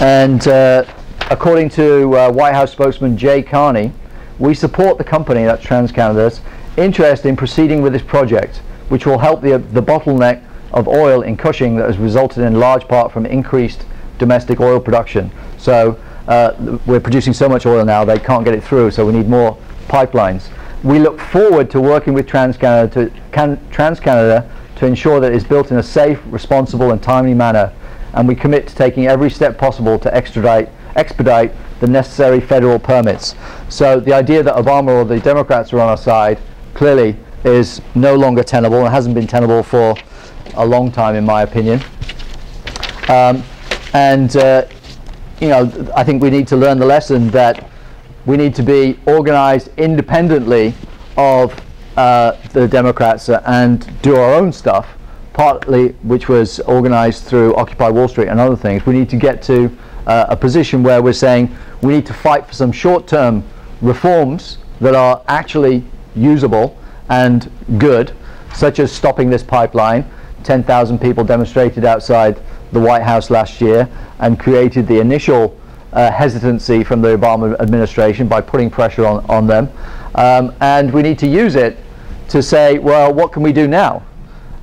and uh, according to uh, White House spokesman Jay Carney, we support the company, that's TransCanada's, interest in proceeding with this project, which will help the, the bottleneck of oil in Cushing that has resulted in large part from increased domestic oil production. So uh, we're producing so much oil now they can't get it through, so we need more pipelines. We look forward to working with TransCanada to, can, TransCanada to ensure that it's built in a safe, responsible and timely manner and we commit to taking every step possible to extradite, expedite the necessary federal permits. So the idea that Obama or the Democrats are on our side clearly is no longer tenable and hasn't been tenable for a long time in my opinion. Um, and uh, you know, I think we need to learn the lesson that we need to be organized independently of uh, the Democrats and do our own stuff partly which was organized through Occupy Wall Street and other things, we need to get to uh, a position where we're saying we need to fight for some short-term reforms that are actually usable and good, such as stopping this pipeline. 10,000 people demonstrated outside the White House last year and created the initial uh, hesitancy from the Obama administration by putting pressure on, on them. Um, and we need to use it to say, well, what can we do now?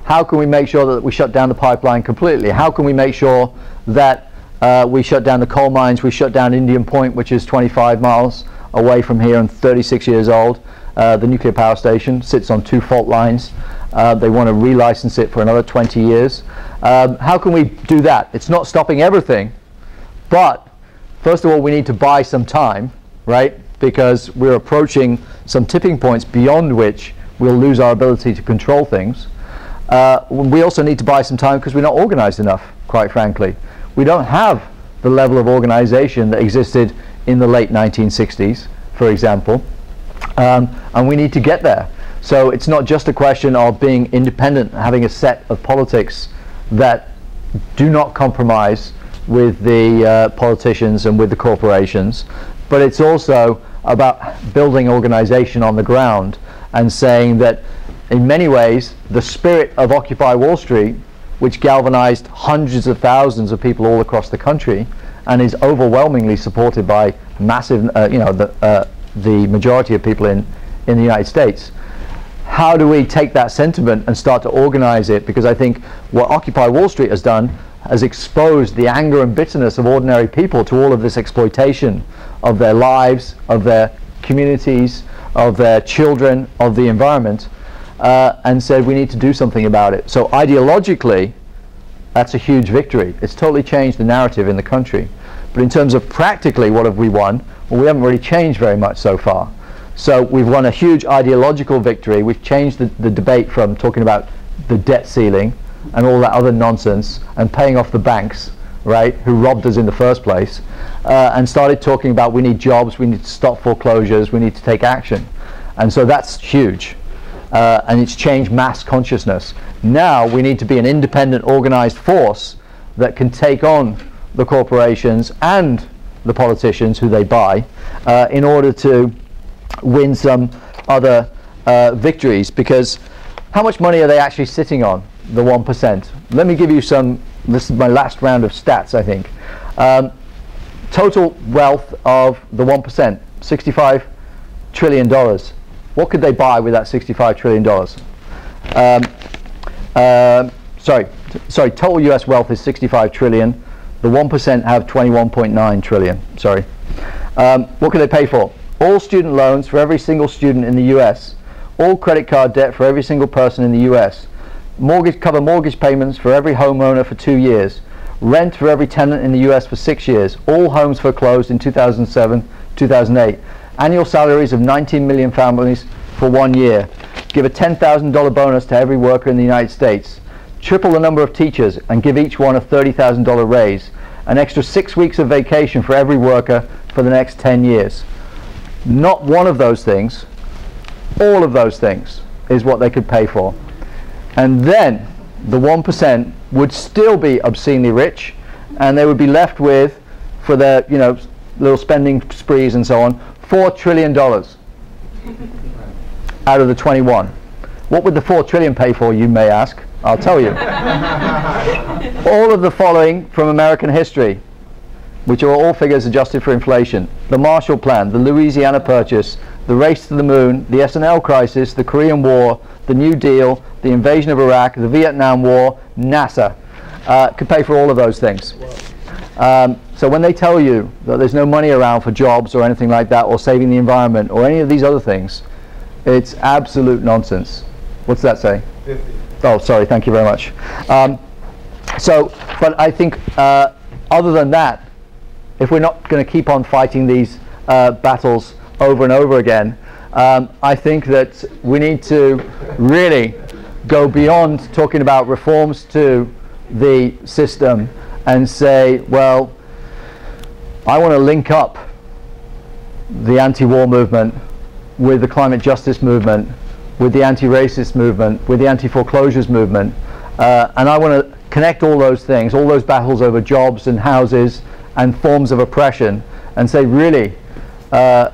How can we make sure that we shut down the pipeline completely? How can we make sure that uh, we shut down the coal mines, we shut down Indian Point, which is 25 miles away from here and 36 years old. Uh, the nuclear power station sits on two fault lines. Uh, they want to relicense it for another 20 years. Um, how can we do that? It's not stopping everything, but first of all, we need to buy some time, right? Because we're approaching some tipping points beyond which we'll lose our ability to control things. Uh, we also need to buy some time because we're not organized enough, quite frankly. We don't have the level of organization that existed in the late 1960s, for example, um, and we need to get there. So it's not just a question of being independent, having a set of politics that do not compromise with the uh, politicians and with the corporations, but it's also about building organization on the ground and saying that in many ways, the spirit of Occupy Wall Street, which galvanized hundreds of thousands of people all across the country and is overwhelmingly supported by massive, uh, you know, the, uh, the majority of people in, in the United States. How do we take that sentiment and start to organize it? Because I think what Occupy Wall Street has done has exposed the anger and bitterness of ordinary people to all of this exploitation of their lives, of their communities, of their children, of the environment uh, and said we need to do something about it. So ideologically, that's a huge victory. It's totally changed the narrative in the country. But in terms of practically what have we won, well, we haven't really changed very much so far. So we've won a huge ideological victory. We've changed the, the debate from talking about the debt ceiling and all that other nonsense and paying off the banks, right, who robbed us in the first place, uh, and started talking about we need jobs, we need to stop foreclosures, we need to take action. And so that's huge. Uh, and it's changed mass consciousness. Now we need to be an independent, organized force that can take on the corporations and the politicians who they buy uh, in order to win some other uh, victories. Because how much money are they actually sitting on? The 1%. Let me give you some, this is my last round of stats, I think. Um, total wealth of the 1%, 65 trillion dollars. What could they buy with that 65 trillion dollars? Um, uh, sorry, sorry. Total U.S. wealth is 65 trillion. The 1% have 21.9 trillion. Sorry. Um, what could they pay for? All student loans for every single student in the U.S. All credit card debt for every single person in the U.S. Mortgage cover mortgage payments for every homeowner for two years rent for every tenant in the US for six years, all homes foreclosed in 2007, 2008, annual salaries of 19 million families for one year, give a $10,000 bonus to every worker in the United States, triple the number of teachers and give each one a $30,000 raise, an extra six weeks of vacation for every worker for the next 10 years. Not one of those things, all of those things is what they could pay for. And then the 1% would still be obscenely rich and they would be left with, for their you know, little spending sprees and so on, $4 trillion out of the 21. What would the 4 trillion pay for, you may ask? I'll tell you. [laughs] all of the following from American history, which are all figures adjusted for inflation. The Marshall Plan, the Louisiana Purchase, the race to the moon, the S&L crisis, the Korean War, the New Deal, the invasion of Iraq, the Vietnam War, NASA. Uh, could pay for all of those things. Um, so when they tell you that there's no money around for jobs or anything like that, or saving the environment, or any of these other things, it's absolute nonsense. What's that say? 50. Oh, sorry. Thank you very much. Um, so, but I think uh, other than that, if we're not going to keep on fighting these uh, battles over and over again, um, I think that we need to really go beyond talking about reforms to the system and say, well, I want to link up the anti-war movement with the climate justice movement, with the anti-racist movement, with the anti-foreclosures movement, uh, and I want to connect all those things, all those battles over jobs and houses and forms of oppression, and say, really, uh,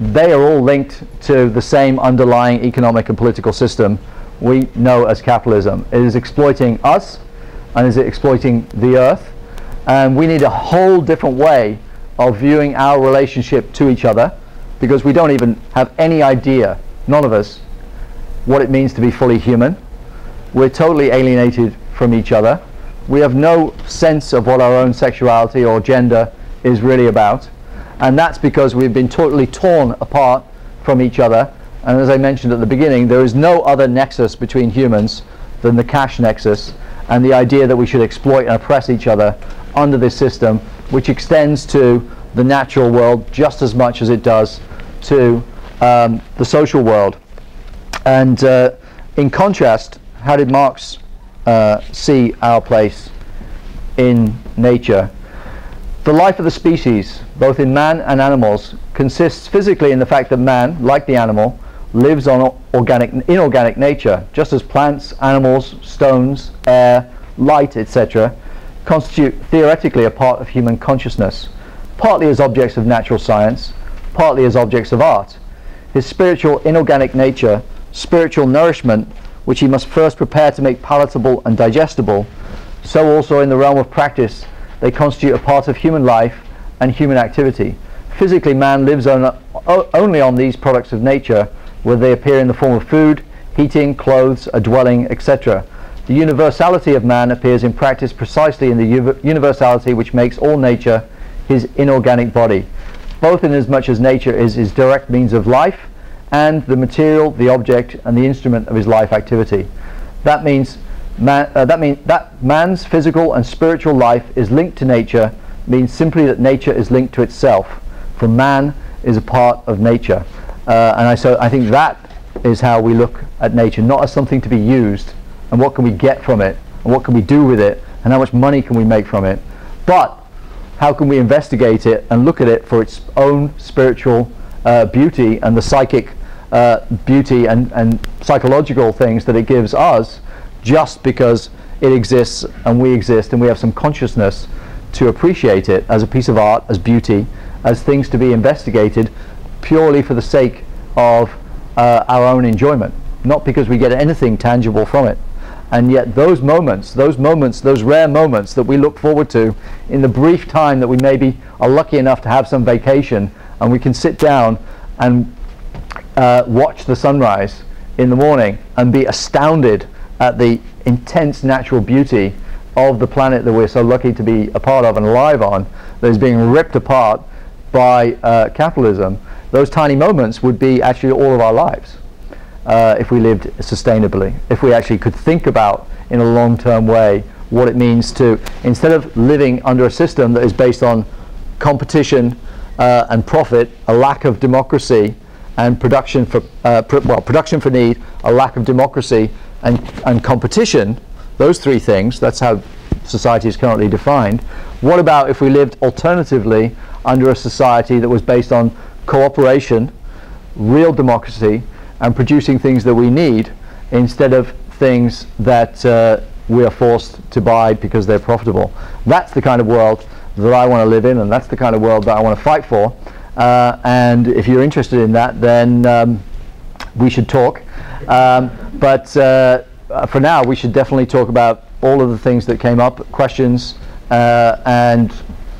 they are all linked to the same underlying economic and political system we know as capitalism. It is exploiting us and is exploiting the earth and we need a whole different way of viewing our relationship to each other because we don't even have any idea, none of us, what it means to be fully human. We're totally alienated from each other. We have no sense of what our own sexuality or gender is really about and that's because we've been totally torn apart from each other and as I mentioned at the beginning there is no other nexus between humans than the cash nexus and the idea that we should exploit and oppress each other under this system which extends to the natural world just as much as it does to um, the social world and uh, in contrast how did Marx uh, see our place in nature the life of the species, both in man and animals, consists physically in the fact that man, like the animal, lives on organic, inorganic nature, just as plants, animals, stones, air, light, etc., constitute theoretically a part of human consciousness, partly as objects of natural science, partly as objects of art. His spiritual inorganic nature, spiritual nourishment, which he must first prepare to make palatable and digestible, so also in the realm of practice they constitute a part of human life and human activity. Physically, man lives on, only on these products of nature, whether they appear in the form of food, heating, clothes, a dwelling, etc. The universality of man appears in practice precisely in the universality which makes all nature his inorganic body, both inasmuch as much as nature is his direct means of life and the material, the object, and the instrument of his life activity. That means Man, uh, that means that man's physical and spiritual life is linked to nature means simply that nature is linked to itself. For man is a part of nature, uh, and I so I think that is how we look at nature, not as something to be used, and what can we get from it, and what can we do with it, and how much money can we make from it, but how can we investigate it and look at it for its own spiritual uh, beauty and the psychic uh, beauty and, and psychological things that it gives us just because it exists and we exist and we have some consciousness to appreciate it as a piece of art, as beauty, as things to be investigated purely for the sake of uh, our own enjoyment, not because we get anything tangible from it. And yet those moments, those moments, those rare moments that we look forward to in the brief time that we maybe are lucky enough to have some vacation and we can sit down and uh, watch the sunrise in the morning and be astounded at the intense natural beauty of the planet that we're so lucky to be a part of and alive on that is being ripped apart by uh, capitalism, those tiny moments would be actually all of our lives uh, if we lived sustainably, if we actually could think about in a long-term way what it means to, instead of living under a system that is based on competition uh, and profit, a lack of democracy, and production for, uh, pr well, production for need, a lack of democracy, and, and competition, those three things, that's how society is currently defined. What about if we lived alternatively under a society that was based on cooperation, real democracy, and producing things that we need instead of things that uh, we are forced to buy because they're profitable. That's the kind of world that I want to live in, and that's the kind of world that I want to fight for. Uh, and if you're interested in that, then um, we should talk. Um, but uh, for now, we should definitely talk about all of the things that came up, questions uh, and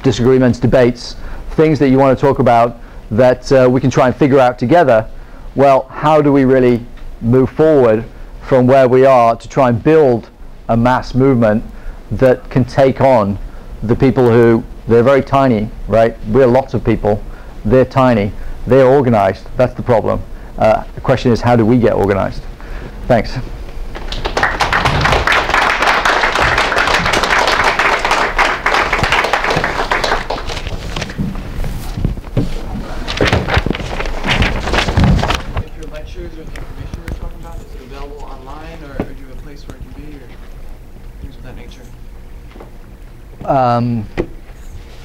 disagreements, debates, things that you want to talk about that uh, we can try and figure out together. Well, how do we really move forward from where we are to try and build a mass movement that can take on the people who they're very tiny, right? We're lots of people. They're tiny. They're organized. That's the problem. Uh, the question is, how do we get organized? Thanks. If your lectures or the information we're talking about, is it available online or, or do you have a place where it can be or things of that nature? Um,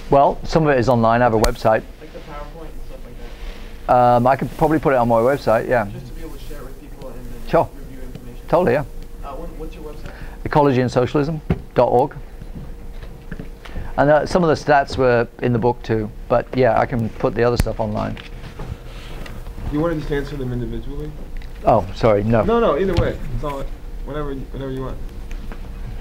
well, some of it is online. I have a website. Like the PowerPoint and stuff like that. Um, I could probably put it on my website. Yeah, Just to be able to share it with people and then Sure. review information. totally. Yeah, Uh, what, what's your website? ecologyandSocialism.org. And uh, some of the stats were in the book too, but yeah, I can put the other stuff online. Do you want to just answer them individually? Oh, sorry, no. No, no. Either way, it's all whatever, whatever you want.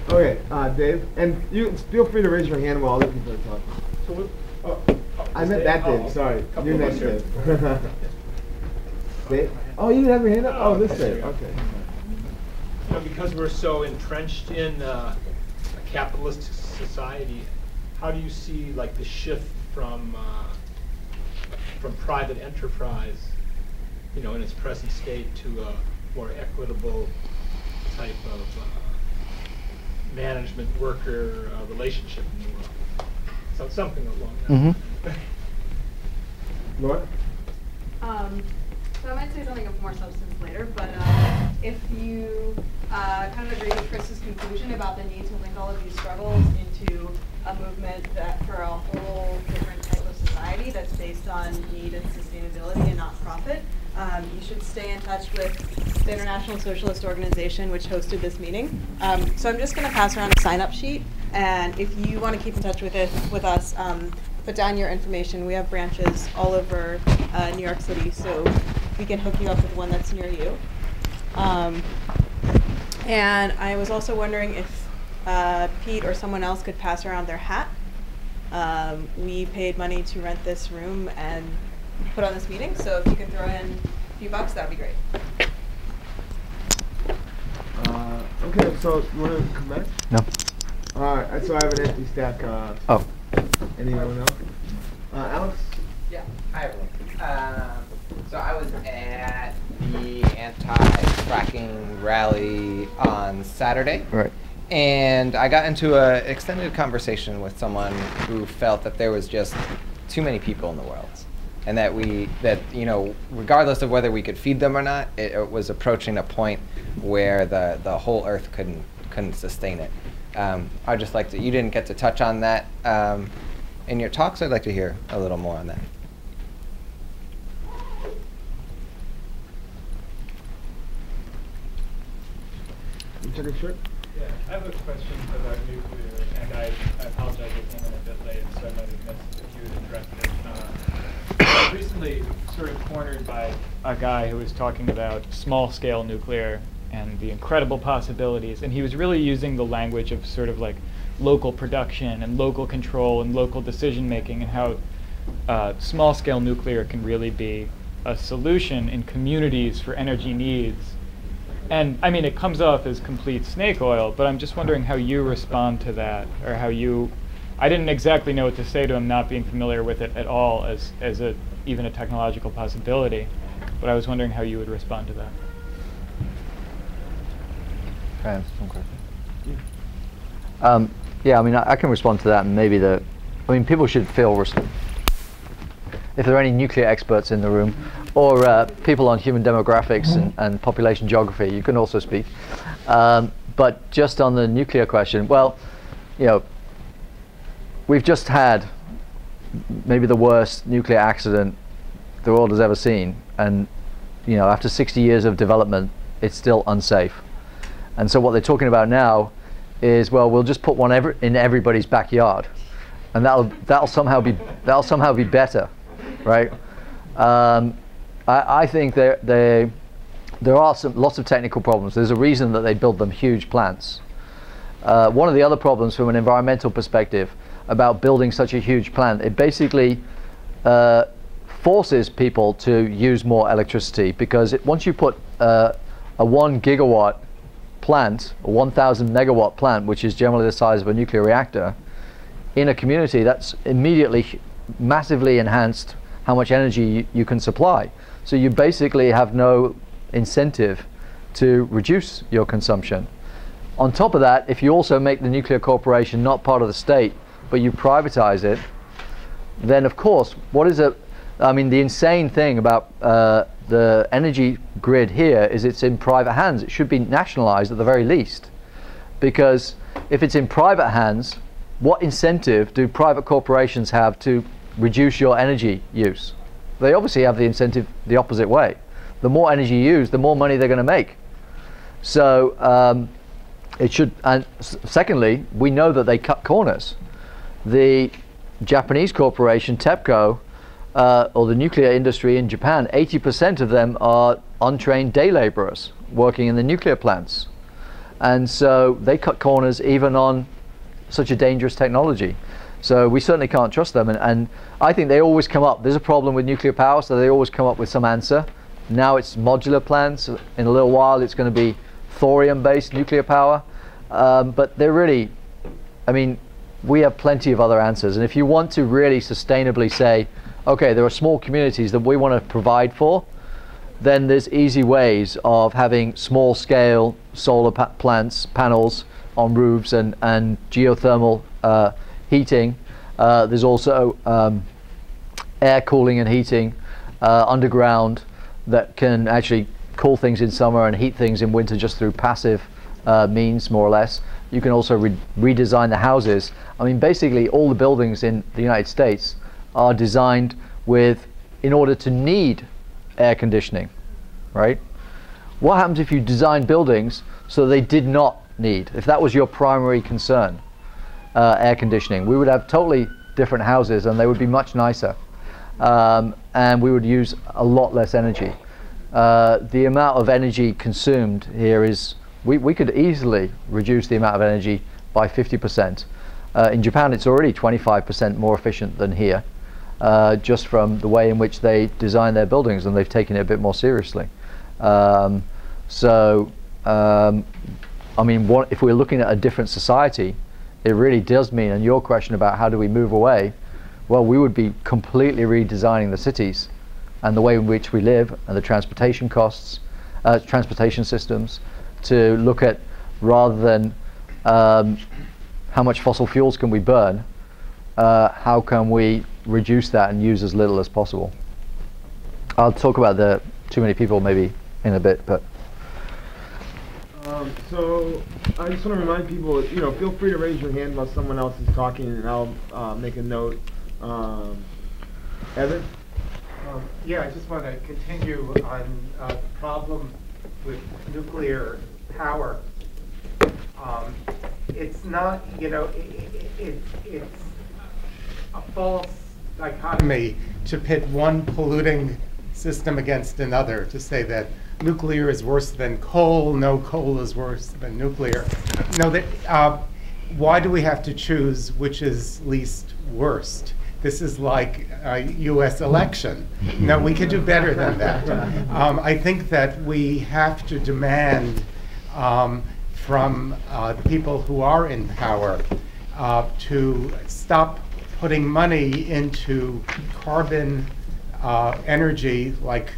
Okay, uh, Dave, and you feel free to raise your hand while other people are talking. So what, oh, oh, I meant Dave- that Dave. oh, Sorry, you're next. Dave. [laughs] Dave. Oh, you didn't have your hand up. Oh, this Dave. Okay. You know, because we're so entrenched in uh, a capitalist society, how do you see like the shift from uh, from private enterprise, you know, in its present state to a more equitable type of uh, management worker uh, relationship in the world? So something along that. Mhm. Laura. Um, so I might say something of more substance later, but uh, if you uh, kind of agree with Chris's conclusion about the need to link all of these struggles into a movement that for a whole different type of society that's based on need and sustainability and not profit, um, you should stay in touch with the International Socialist Organization, which hosted this meeting. Um, so I'm just going to pass around a sign-up sheet, and if you want to keep in touch with it with us, um, put down your information. We have branches all over uh, New York City, so we can hook you up with one that's near you. Um, and I was also wondering if uh, Pete or someone else could pass around their hat. Um, we paid money to rent this room and put on this meeting, so if you could throw in a few bucks, that'd be great. Uh, okay, so you want to come back? No. All right, so I have an empty stack. Uh, Oh. anyone else? Uh, Alex. Yeah, hi everyone. Um, so I was at the anti-fracking rally on Saturday, Right. and I got into an extended conversation with someone who felt that there was just too many people in the world, and that we that you know regardless of whether we could feed them or not, it, it was approaching a point where the the whole Earth couldn't couldn't sustain it. Um, I'd just like to. You didn't get to touch on that um, in your talk, so I'd like to hear a little more on that. check your shirt. Yeah, I have a question about nuclear, and I, I apologize, I came in a bit late, so I might have missed if you had addressed it. Recently sort of cornered by a guy who was talking about small-scale nuclear and the incredible possibilities, and he was really using the language of sort of like local production and local control and local decision-making and how uh, small-scale nuclear can really be a solution in communities for energy needs and I mean, it comes off as complete snake oil, but I'm just wondering how you respond to that, or how you. I didn't exactly know what to say to him, not being familiar with it at all as as a even a technological possibility, but I was wondering how you would respond to that. Can I some question? Um, yeah, I mean, I, I can respond to that, and maybe the, I mean, people should feel. If there are any nuclear experts in the room, or uh, people on human demographics and, and, population geography, you can also speak. Um, but just on the nuclear question, well, you know, we've just had maybe the worst nuclear accident the world has ever seen, and you know, after 60 years of development, it's still unsafe. And so what they're talking about now is, well, we'll just put one every, in everybody's backyard, and that'll that'll somehow be that'll somehow be better, right? Um, I, I think there, there, there are some, lots of technical problems. There's a reason that they build them huge plants. Uh, one of the other problems from an environmental perspective about building such a huge plant, it basically uh, forces people to use more electricity because it, once you put uh, a one gigawatt plant, a 1,000 megawatt plant, which is generally the size of a nuclear reactor, in a community, that's immediately massively enhanced how much energy you, you can supply. So you basically have no incentive to reduce your consumption. On top of that, if you also make the nuclear corporation not part of the state, but you privatize it, then of course, what is a, I mean, the insane thing about uh, the energy grid here is it's in private hands. It should be nationalized at the very least. Because if it's in private hands, what incentive do private corporations have to reduce your energy use? they obviously have the incentive the opposite way. The more energy you use, the more money they're going to make. So um, it should. And secondly, we know that they cut corners. The Japanese corporation TEPCO, uh, or the nuclear industry in Japan, 80% of them are untrained day laborers working in the nuclear plants, and so they cut corners even on such a dangerous technology. So we certainly can't trust them. And, and, I think they always come up. There's a problem with nuclear power, so they always come up with some answer. Now it's modular plants. In a little while, it's going to be thorium-based nuclear power. Um, but they're really, I mean, we have plenty of other answers. And if you want to really sustainably say, okay, there are small communities that we want to provide for, then there's easy ways of having small-scale solar pa plants, panels on roofs, and, and geothermal uh, heating. Uh, there's also um, air cooling and heating uh, underground that can actually cool things in summer and heat things in winter just through passive uh, means, more or less. You can also re redesign the houses. I mean, basically, all the buildings in the United States are designed with, in order to need air conditioning, right? What happens if you design buildings so they did not need, if that was your primary concern? uh, air conditioning. We would have totally different houses and they would be much nicer. Um, and we would use a lot less energy. Uh, the amount of energy consumed here is, we, we could easily reduce the amount of energy by 50%. Uh, in Japan, it's already 25% more efficient than here, uh, just from the way in which they design their buildings and they've taken it a bit more seriously. Um, so, um, I mean, what, if we're looking at a different society, it really does mean, and your question about how do we move away, well, we would be completely redesigning the cities and the way in which we live and the transportation costs, uh, transportation systems, to look at rather than um, how much fossil fuels can we burn, uh, how can we reduce that and use as little as possible. I'll talk about the too many people maybe in a bit, but. Um, so I just want to remind people, you know, feel free to raise your hand while someone else is talking, and I'll uh, make a note. Um, Evan? Um, yeah, I just want to continue on uh, the problem with nuclear power um, it's not, you know, i- i- it, it's a false dichotomy to pit one polluting system against another, to say that nuclear is worse than coal, no coal is worse than nuclear. No, that, uh, why do we have to choose which is least worst? This is like a US election. No, we could do better than that. [laughs] Um, I think that we have to demand um, from uh, the people who are in power uh, to stop putting money into carbon uh, energy like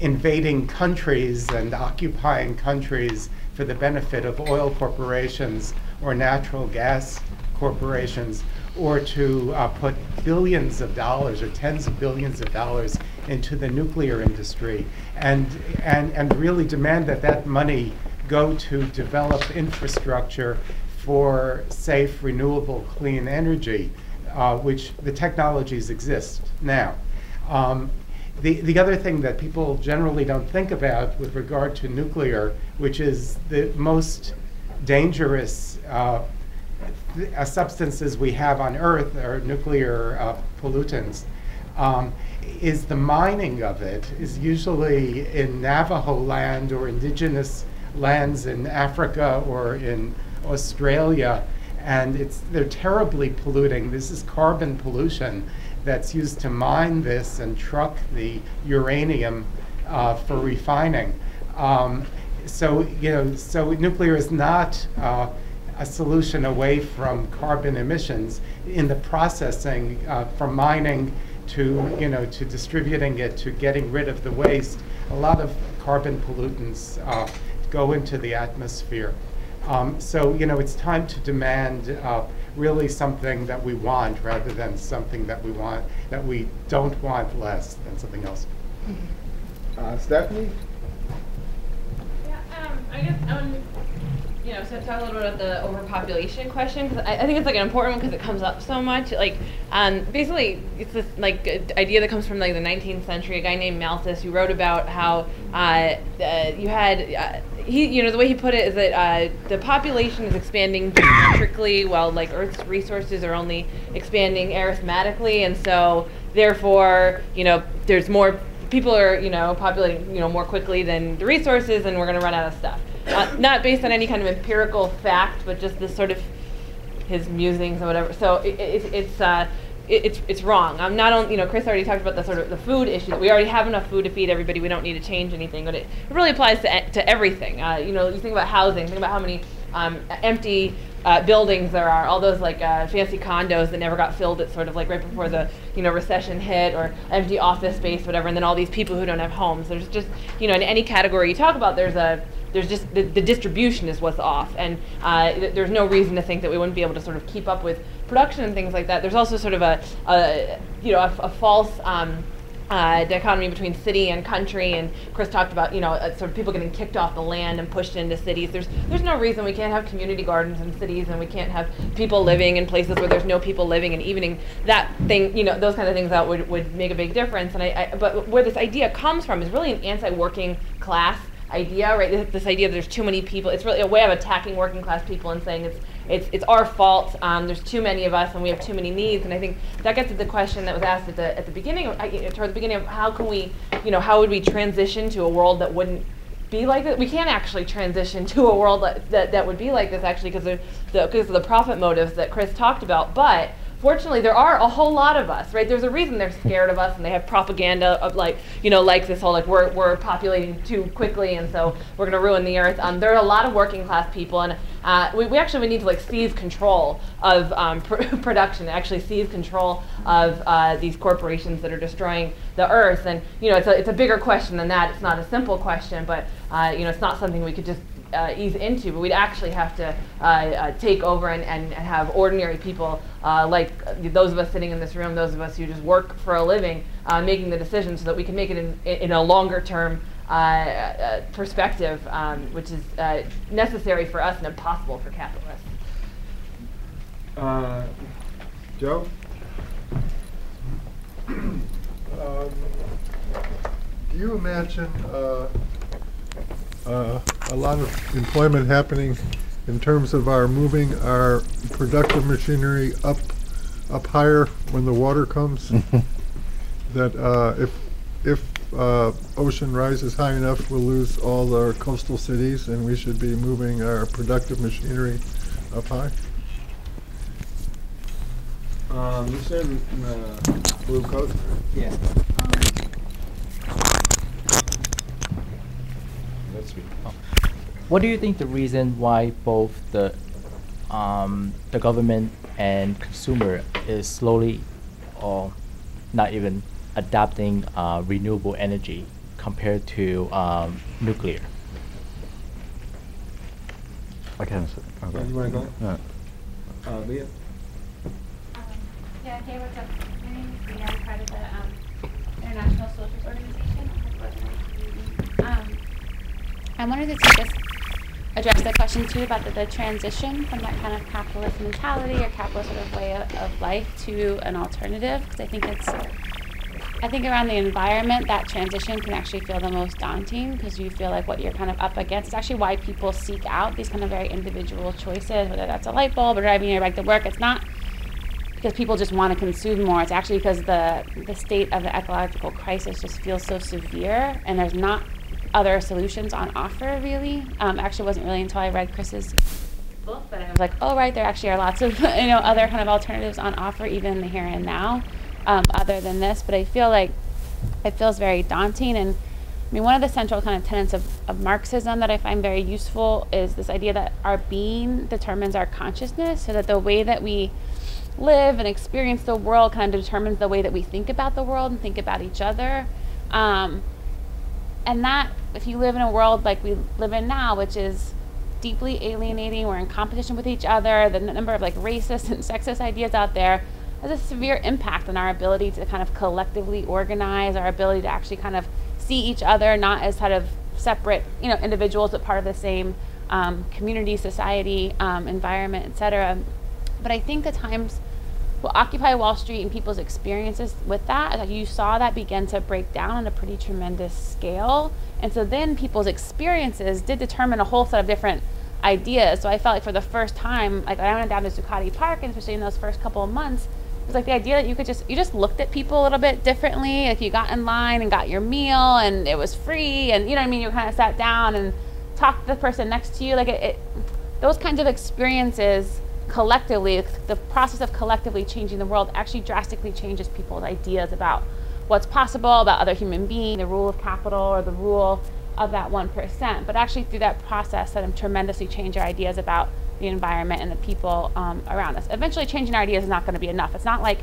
invading countries and occupying countries for the benefit of oil corporations or natural gas corporations, or to uh, put billions of dollars or tens of billions of dollars into the nuclear industry, and, and, and really demand that that money go to develop infrastructure for safe, renewable, clean energy, uh, which the technologies exist now. Um, the, the other thing that people generally don't think about with regard to nuclear, which is the most dangerous uh, uh, substances we have on Earth, are nuclear uh, pollutants, um, is the mining of it is usually in Navajo land or indigenous lands in Africa or in Australia, and it's they're terribly polluting. This is carbon pollution that's used to mine this and truck the uranium uh, for refining. Um, so you know, so nuclear is not uh, a solution away from carbon emissions in the processing uh, from mining to you know to distributing it to getting rid of the waste. A lot of carbon pollutants uh, go into the atmosphere. Um, so you know it's time to demand uh, really something that we want rather than something that we want that we don't want less than something else. Uh, Stefanie? Yeah, um, I guess, um, you know, so talk a little bit about the overpopulation question because I, I think it's like an important one because it comes up so much. Like, um, basically, it's this like idea that comes from like the 19th century. A guy named Malthus who wrote about how uh, uh, you had uh, he, you know, the way he put it is that uh, the population is expanding geometrically while like Earth's resources are only expanding arithmetically, and so therefore, you know, there's more people are you know populating you know more quickly than the resources and we're going to run out of stuff uh, not based on any kind of empirical fact but just this sort of his musings or whatever. So it, it, it's uh, it, it's it's wrong. I'm not only you know chris already talked about the sort of the food issue. That we already have enough food to feed everybody. We don't need to change anything but it, it really applies to, to everything. Uh, you know you think about housing think about how many um, empty uh, buildings there are, all those like uh, fancy condos that never got filled at sort of like right before the you know recession hit, or empty office space, whatever, and then all these people who don't have homes. There's just you know in any category you talk about, there's a there's just the, the distribution is what's off, and uh, th- there's no reason to think that we wouldn't be able to sort of keep up with production and things like that. There's also sort of a, a you know a, a false um, uh, dichotomy between city and country, and Chris talked about you know uh, sort of people getting kicked off the land and pushed into cities. There's there's no reason we can't have community gardens in cities, and we can't have people living in places where there's no people living, and evening that thing you know those kind of things out would, would make a big difference. And I, I but where this idea comes from is really an anti-working class idea, right? This, this idea that there's too many people. It's really a way of attacking working class people and saying it's it's it's our fault. Um, there's too many of us, and we have too many needs. And I think that gets to the question that was asked at the at the beginning, I- toward the beginning of how can we, you know, how would we transition to a world that wouldn't be like this? We can't actually transition [laughs] to a world that that, that would be like this actually because of the because of the profit motives that Chris talked about, but fortunately there are a whole lot of us right? There's a reason they're scared of us and they have propaganda of like you know like this whole like we're, we're populating too quickly and so we're going to ruin the earth. Um, there are a lot of working class people and uh, we, we actually need to like seize control of um, pr- [laughs] production actually seize control of uh, these corporations that are destroying the earth. And you know it's a, it's a bigger question than that. It's not a simple question but uh, you know it's not something we could just uh, ease into, but we'd actually have to uh, uh, take over and, and, and have ordinary people uh, like those of us sitting in this room, those of us who just work for a living, uh, making the decisions so that we can make it in, in a longer term uh, uh, perspective, um, which is uh, necessary for us and impossible for capitalists. Uh, Joe? Um, Do you imagine uh, uh, a lot of employment happening in terms of our moving our productive machinery up, up higher when the water comes. [laughs] That uh, if, if uh, ocean rises high enough, we'll lose all our coastal cities and we should be moving our productive machinery up high. Um, you said in the blue coat? Yeah. That's me. What do you think the reason why both the um, the government and consumer is slowly or not even adapting uh, renewable energy compared to um, nuclear? I can. Okay. You wanna go? Yeah. Uh, Leah? Um, Yeah, hey, what's up? My name is Leah, I'm part of the um, International Socialist Organization. Um, I wanted to just address the question too about the, the transition from that kind of capitalist mentality or capitalist sort of way of, of life to an alternative, because I think it's, I think around the environment, that transition can actually feel the most daunting because you feel like what you're kind of up against. is actually why people seek out these kind of very individual choices, whether that's a light bulb or driving your bike to work. It's not because people just want to consume more. It's actually because the the state of the ecological crisis just feels so severe, and there's not other solutions on offer really. Um, actually, wasn't really until I read Chris's book that I was like, oh right, there actually are lots of [laughs] you know other kind of alternatives on offer even in the here and now, um, other than this. But I feel like it feels very daunting and. I mean, one of the central kind of tenets of, of Marxism that I find very useful is this idea that our being determines our consciousness, so that the way that we live and experience the world kind of determines the way that we think about the world and think about each other. Um, and that, if you live in a world like we live in now, which is deeply alienating, we're in competition with each other, the number of like racist [laughs] and sexist ideas out there has a severe impact on our ability to kind of collectively organize, our ability to actually kind of see each other not as kind of separate, you know, individuals, but part of the same um, community, society, um, environment, etc. But I think the times will occupy Wall Street and people's experiences with that, you saw that begin to break down on a pretty tremendous scale. And so then people's experiences did determine a whole set of different ideas. So I felt like for the first time, like I went down to Zuccotti Park, and especially in those first couple of months, it was like the idea that you could just you just looked at people a little bit differently. Like you got in line and got your meal, and it was free, and you know what I mean. You kind of sat down and talked to the person next to you. Like it, it those kinds of experiences collectively, the process of collectively changing the world actually drastically changes people's ideas about what's possible, about other human beings, the rule of capital or the rule of that 1%. But actually, through that process, that tremendously change our ideas about the environment and the people um, around us. Eventually, changing our ideas is not going to be enough. It's not like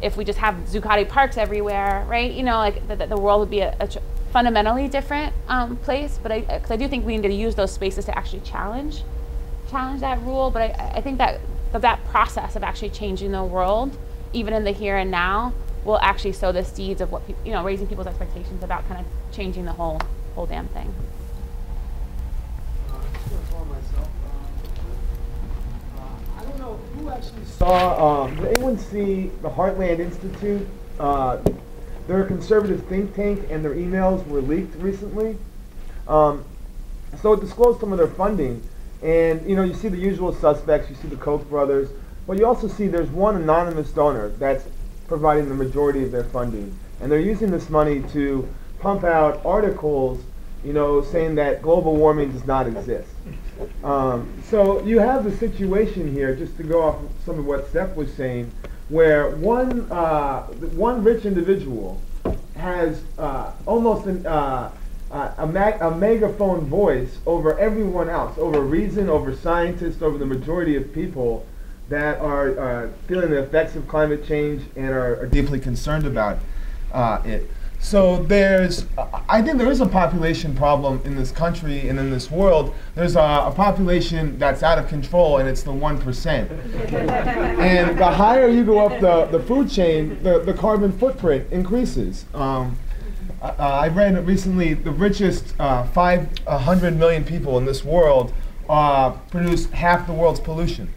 if we just have Zuccotti parks everywhere, right? You know, like the, the world would be a, a fundamentally different um, place. But I, cause I do think we need to use those spaces to actually challenge challenge that rule, but I, I think that, that that process of actually changing the world, even in the here and now, will actually sow the seeds of what people, you know, raising people's expectations about kind of changing the whole whole damn thing. I don't know who actually saw. Um, did anyone see the Heartland Institute? Uh, they're a conservative think tank, and their emails were leaked recently. Um, so it disclosed some of their funding, and you know you see the usual suspects. You see the Koch brothers, but you also see there's one anonymous donor that's providing the majority of their funding, and they're using this money to pump out articles, you know, saying that global warming does not exist. Um, so you have the situation here, just to go off some of what Steph was saying, where one uh, one rich individual has uh, almost an, uh, uh, a, mag- a megaphone voice over everyone else, over reason, over scientists, over the majority of people that are uh, feeling the effects of climate change and are, are deeply concerned about uh, it. So there's, I think there is a population problem in this country and in this world. There's a, a population that's out of control, and it's the one percent. [laughs] and the higher you go up the, the food chain, the, the carbon footprint increases. Um, uh, I read recently the richest uh, 500 million people in this world uh, produce half the world's pollution.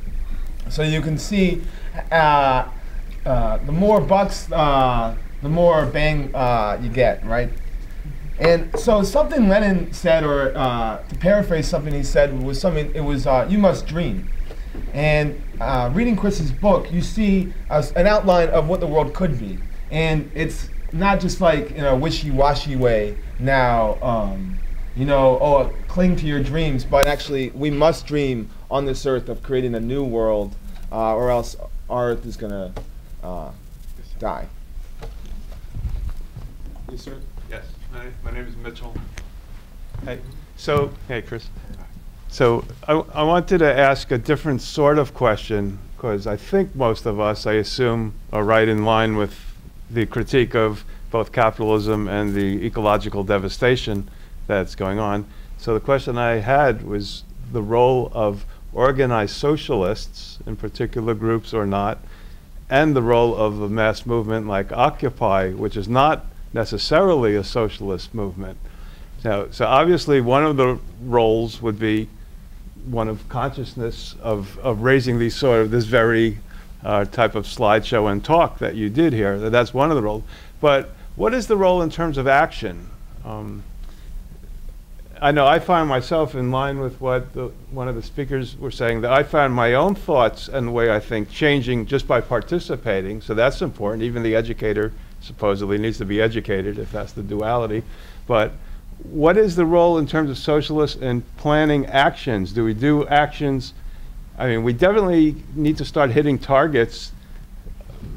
So you can see uh, uh, the more bucks, uh, the more bang uh, you get, right? And so something Lenin said, or uh, to paraphrase something he said, was something. It was uh, you must dream. And uh, reading Chris's book, you see an outline of what the world could be, and it's not just like in a wishy-washy way. Now, um, you know, oh, cling to your dreams, but actually, we must dream on this earth of creating a new world, uh, or else our earth is gonna uh, die. Yes, sir. Yes. Hi, my name is Mitchell. Hey. So, hey, Chris. So, I, I wanted to ask a different sort of question because I think most of us, I assume, are right in line with the critique of both capitalism and the ecological devastation that's going on. So, the question I had was the role of organized socialists, in particular groups or not, and the role of a mass movement like Occupy, which is not necessarily a socialist movement. So, so obviously one of the roles would be one of consciousness of, of raising these sort of this very uh, type of slideshow and talk that you did here. That's one of the roles. But what is the role in terms of action? Um, I know I find myself in line with what the, one of the speakers were saying, that I found my own thoughts and the way I think changing just by participating. So that's important. Even the educator supposedly needs to be educated if that's the duality. But what is the role in terms of socialists in planning actions? Do we do actions? I mean, we definitely need to start hitting targets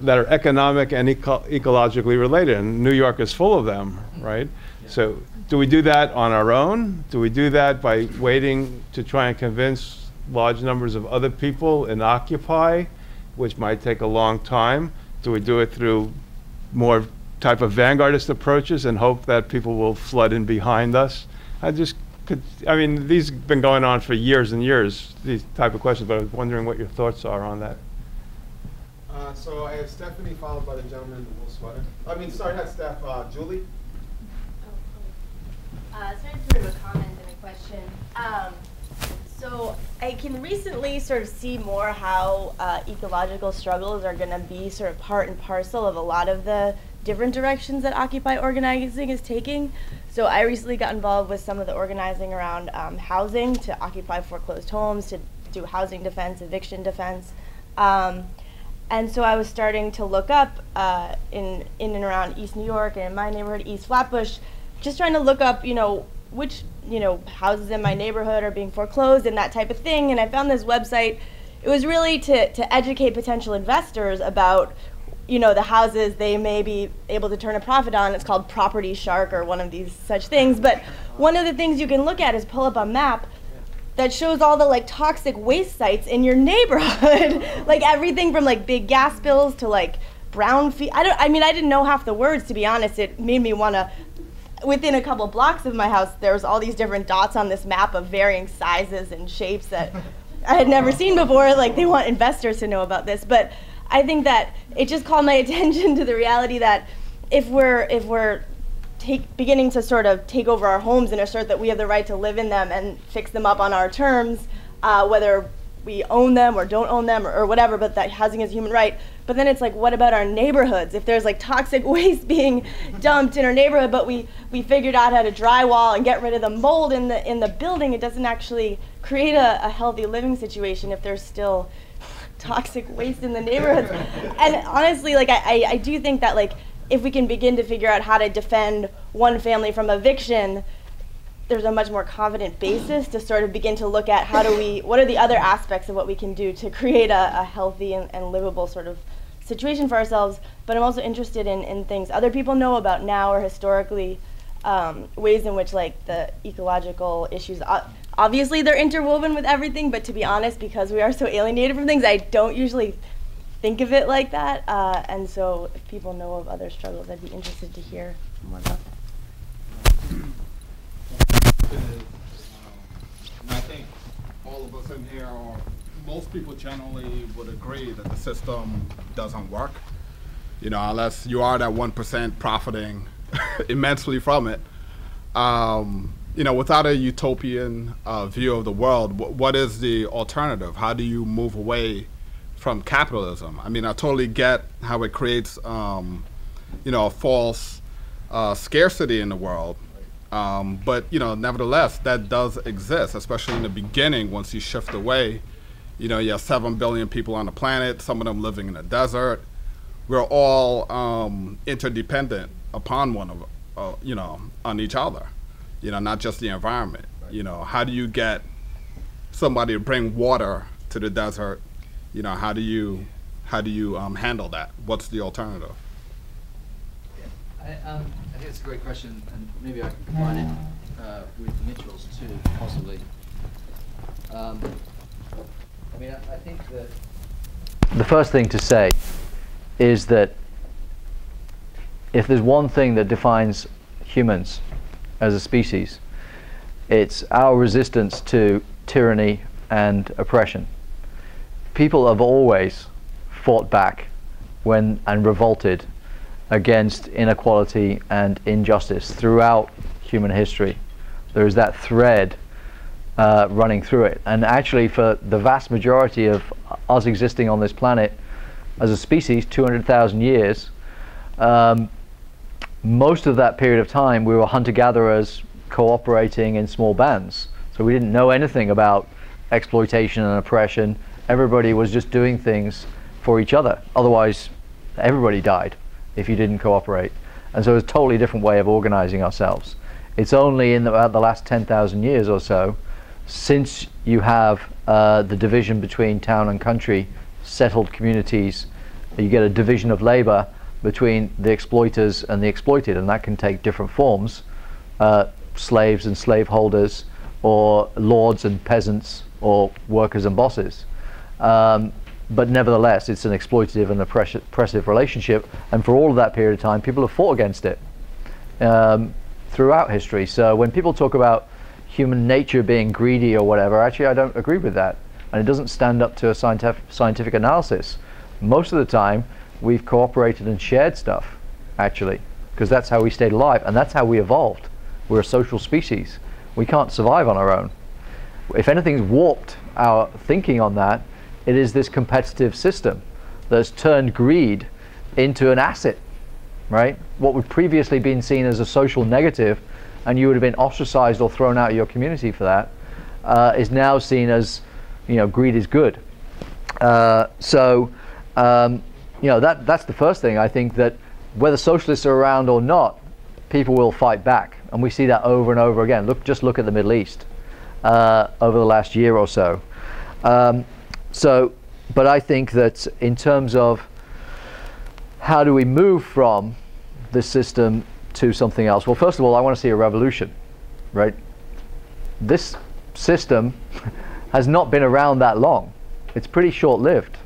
that are economic and eco ecologically related, and New York is full of them, right? Yeah. So, do we do that on our own? Do we do that by waiting to try and convince large numbers of other people in Occupy, which might take a long time? Do we do it through more type of vanguardist approaches and hope that people will flood in behind us. I just could, I mean, these have been going on for years and years, these type of questions, but I was wondering what your thoughts are on that. Uh, so I have Stefanie followed by the gentleman in the wool sweater. I mean, sorry, not Steph, uh, Julie. Oh, uh, sorry, sort of a comment and a question. Um, so I can recently sort of see more how uh, ecological struggles are going to be sort of part and parcel of a lot of the different directions that Occupy organizing is taking. So I recently got involved with some of the organizing around um, housing to occupy foreclosed homes, to do housing defense, eviction defense. Um, and so I was starting to look up uh, in, in and around East New York and in my neighborhood, East Flatbush, just trying to look up, you know, which you know houses in my neighborhood are being foreclosed and that type of thing. And I found this website. It was really to to educate potential investors about you know the houses they may be able to turn a profit on. It's called Property Shark or one of these such things. But one of the things you can look at is pull up a map that shows all the like toxic waste sites in your [laughs] neighborhood like everything from like big gas bills to like brown feet i don't i mean i didn't know half the words to be honest it made me want to within a couple blocks of my house, there was all these different dots on this map of varying sizes and shapes that I had never seen before. Like they want investors to know about this, but I think that it just called my [laughs] attention to the reality that if we're if we're take, beginning to sort of take over our homes and assert that we have the right to live in them and fix them up on our terms, uh, whether we own them or don't own them or, or, whatever, but that housing is a human right. But then it's like, what about our neighborhoods? If there's like toxic [laughs] waste being dumped in our neighborhood, but we, we figured out how to drywall and get rid of the mold in the in the building, it doesn't actually create a, a healthy living situation if there's still toxic waste in the neighborhoods. and honestly, like I, I, do think that like if we can begin to figure out how to defend one family from eviction, there's a much more confident basis to sort of begin to look at how do we, what are the other aspects of what we can do to create a, a healthy and, and, livable sort of situation for ourselves. But I'm also interested in, in things other people know about now or historically, um, ways in which like the ecological issues, uh, obviously they're interwoven with everything, but to be honest, because we are so alienated from things, I don't usually think of it like that. Uh, and so if people know of other struggles, I'd be interested to hear more about that. I think all of us in here, or most people generally would agree that the system doesn't work. You know, unless you are that 1% profiting [laughs] immensely from it. Um, you know, without a utopian uh, view of the world, what is the alternative? How do you move away from capitalism? I mean, I totally get how it creates, um, you know, a false uh, scarcity in the world, Um, but you know, nevertheless, that does exist, especially in the beginning. Once you shift away, you know, you have seven billion people on the planet. Some of them living in a desert. We're all um, interdependent upon one of, uh, you know, on each other. You know, not just the environment. You know, how do you get somebody to bring water to the desert? You know, how do you how do you um, handle that? What's the alternative? I, um, I think it's a great question, and maybe I can combine it uh, with Mitchell's too, possibly. Um, I mean, I, I think that the first thing to say is that if there's one thing that defines humans as a species, it's our resistance to tyranny and oppression. People have always fought back when and revolted against inequality and injustice throughout human history. There is that thread uh, running through it. And actually, for the vast majority of us existing on this planet as a species, 200,000 years, um, most of that period of time we were hunter gatherers cooperating in small bands. So we didn't know anything about exploitation and oppression. Everybody was just doing things for each other. Otherwise, everybody died if you didn't cooperate. And so it's a totally different way of organizing ourselves. It's only in the, uh, the last 10,000 years or so, since you have uh, the division between town and country, settled communities, you get a division of labor between the exploiters and the exploited, and that can take different forms uh, slaves and slaveholders, or lords and peasants, or workers and bosses. Um, but nevertheless, it's an exploitative and oppressive relationship, and for all of that period of time, people have fought against it um, throughout history. So when people talk about human nature being greedy or whatever, actually, I don't agree with that, and it doesn't stand up to a scientific scientific analysis. Most of the time, we've cooperated and shared stuff, actually, because that's how we stayed alive, and that's how we evolved. We're a social species. We can't survive on our own. If anything's warped our thinking on that, it is this competitive system that's turned greed into an asset, right? What would previously been seen as a social negative, and you would have been ostracized or thrown out of your community for that, uh, is now seen as, you know, greed is good. Uh, so, um, you know, that that's the first thing. I think that whether socialists are around or not, people will fight back, and we see that over and over again. Look, just look at the Middle East uh, over the last year or so. Um, so, but I think that in terms of how do we move from this system to something else? Well, first of all, I want to see a revolution, right? This system [laughs] has not been around that long. It's pretty short-lived.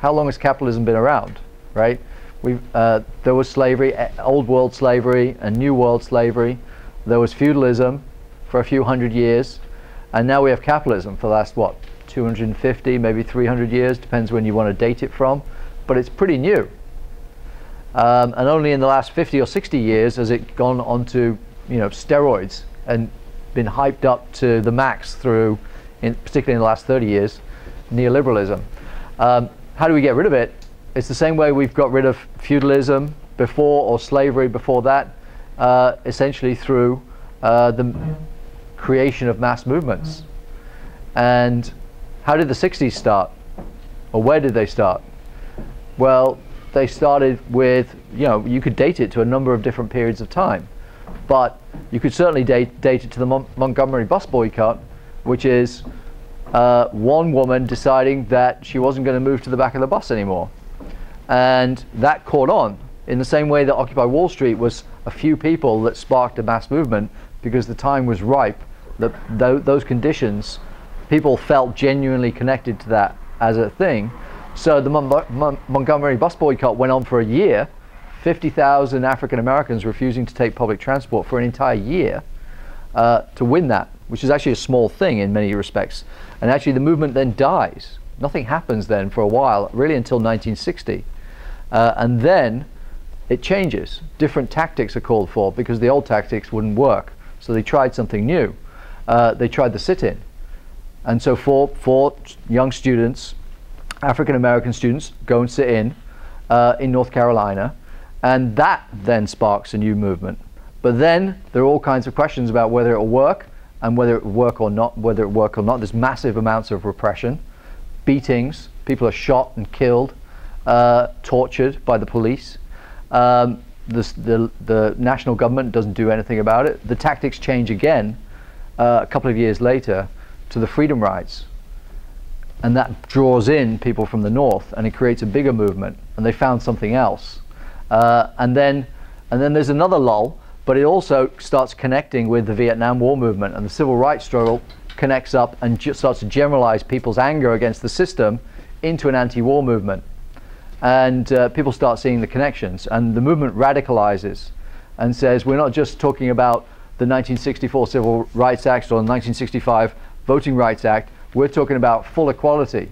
How long has capitalism been around, right? We've, uh, there was slavery, old world slavery and new world slavery. There was feudalism for a few hundred years. And now we have capitalism for the last, what, 250, maybe 300 years, depends when you want to date it from, but it's pretty new. Um, and only in the last 50 or 60 years has it gone onto you know steroids and been hyped up to the max through, in, particularly in the last 30 years, neoliberalism. Um, how do we get rid of it? It's the same way we've got rid of feudalism before or slavery before that, uh, essentially through uh, the creation of mass movements. And how did the 60s start? Or where did they start? Well, they started with, you know, you could date it to a number of different periods of time. But you could certainly date, date it to the Mon Montgomery bus boycott, which is uh, one woman deciding that she wasn't going to move to the back of the bus anymore. And that caught on in the same way that Occupy Wall Street was a few people that sparked a mass movement because the time was ripe, that th those conditions people felt genuinely connected to that as a thing. So the Mon Mon Montgomery bus boycott went on for a year. 50,000 African Americans refusing to take public transport for an entire year uh, to win that, which is actually a small thing in many respects. And actually, the movement then dies. Nothing happens then for a while, really until 1960. Uh, and then it changes. Different tactics are called for because the old tactics wouldn't work. So they tried something new. Uh, they tried the sit in. And so for, for young students, African American students, go and sit in uh, in North Carolina, and that then sparks a new movement. But then there are all kinds of questions about whether it will work and whether it will work or not, whether it will work or not. There's massive amounts of repression, beatings, people are shot and killed, uh, tortured by the police. Um, the, the, the national government doesn't do anything about it. The tactics change again uh, a couple of years later to the freedom rides. And that draws in people from the north and it creates a bigger movement. And they found something else. Uh, and, then, and then there's another lull, but it also starts connecting with the Vietnam War movement and the civil rights struggle connects up and starts to generalize people's anger against the system into an anti war movement and uh, people start seeing the connections and the movement radicalizes and says we're not just talking about the 1964 Civil Rights Act or the 1965 Voting Rights Act, we're talking about full equality.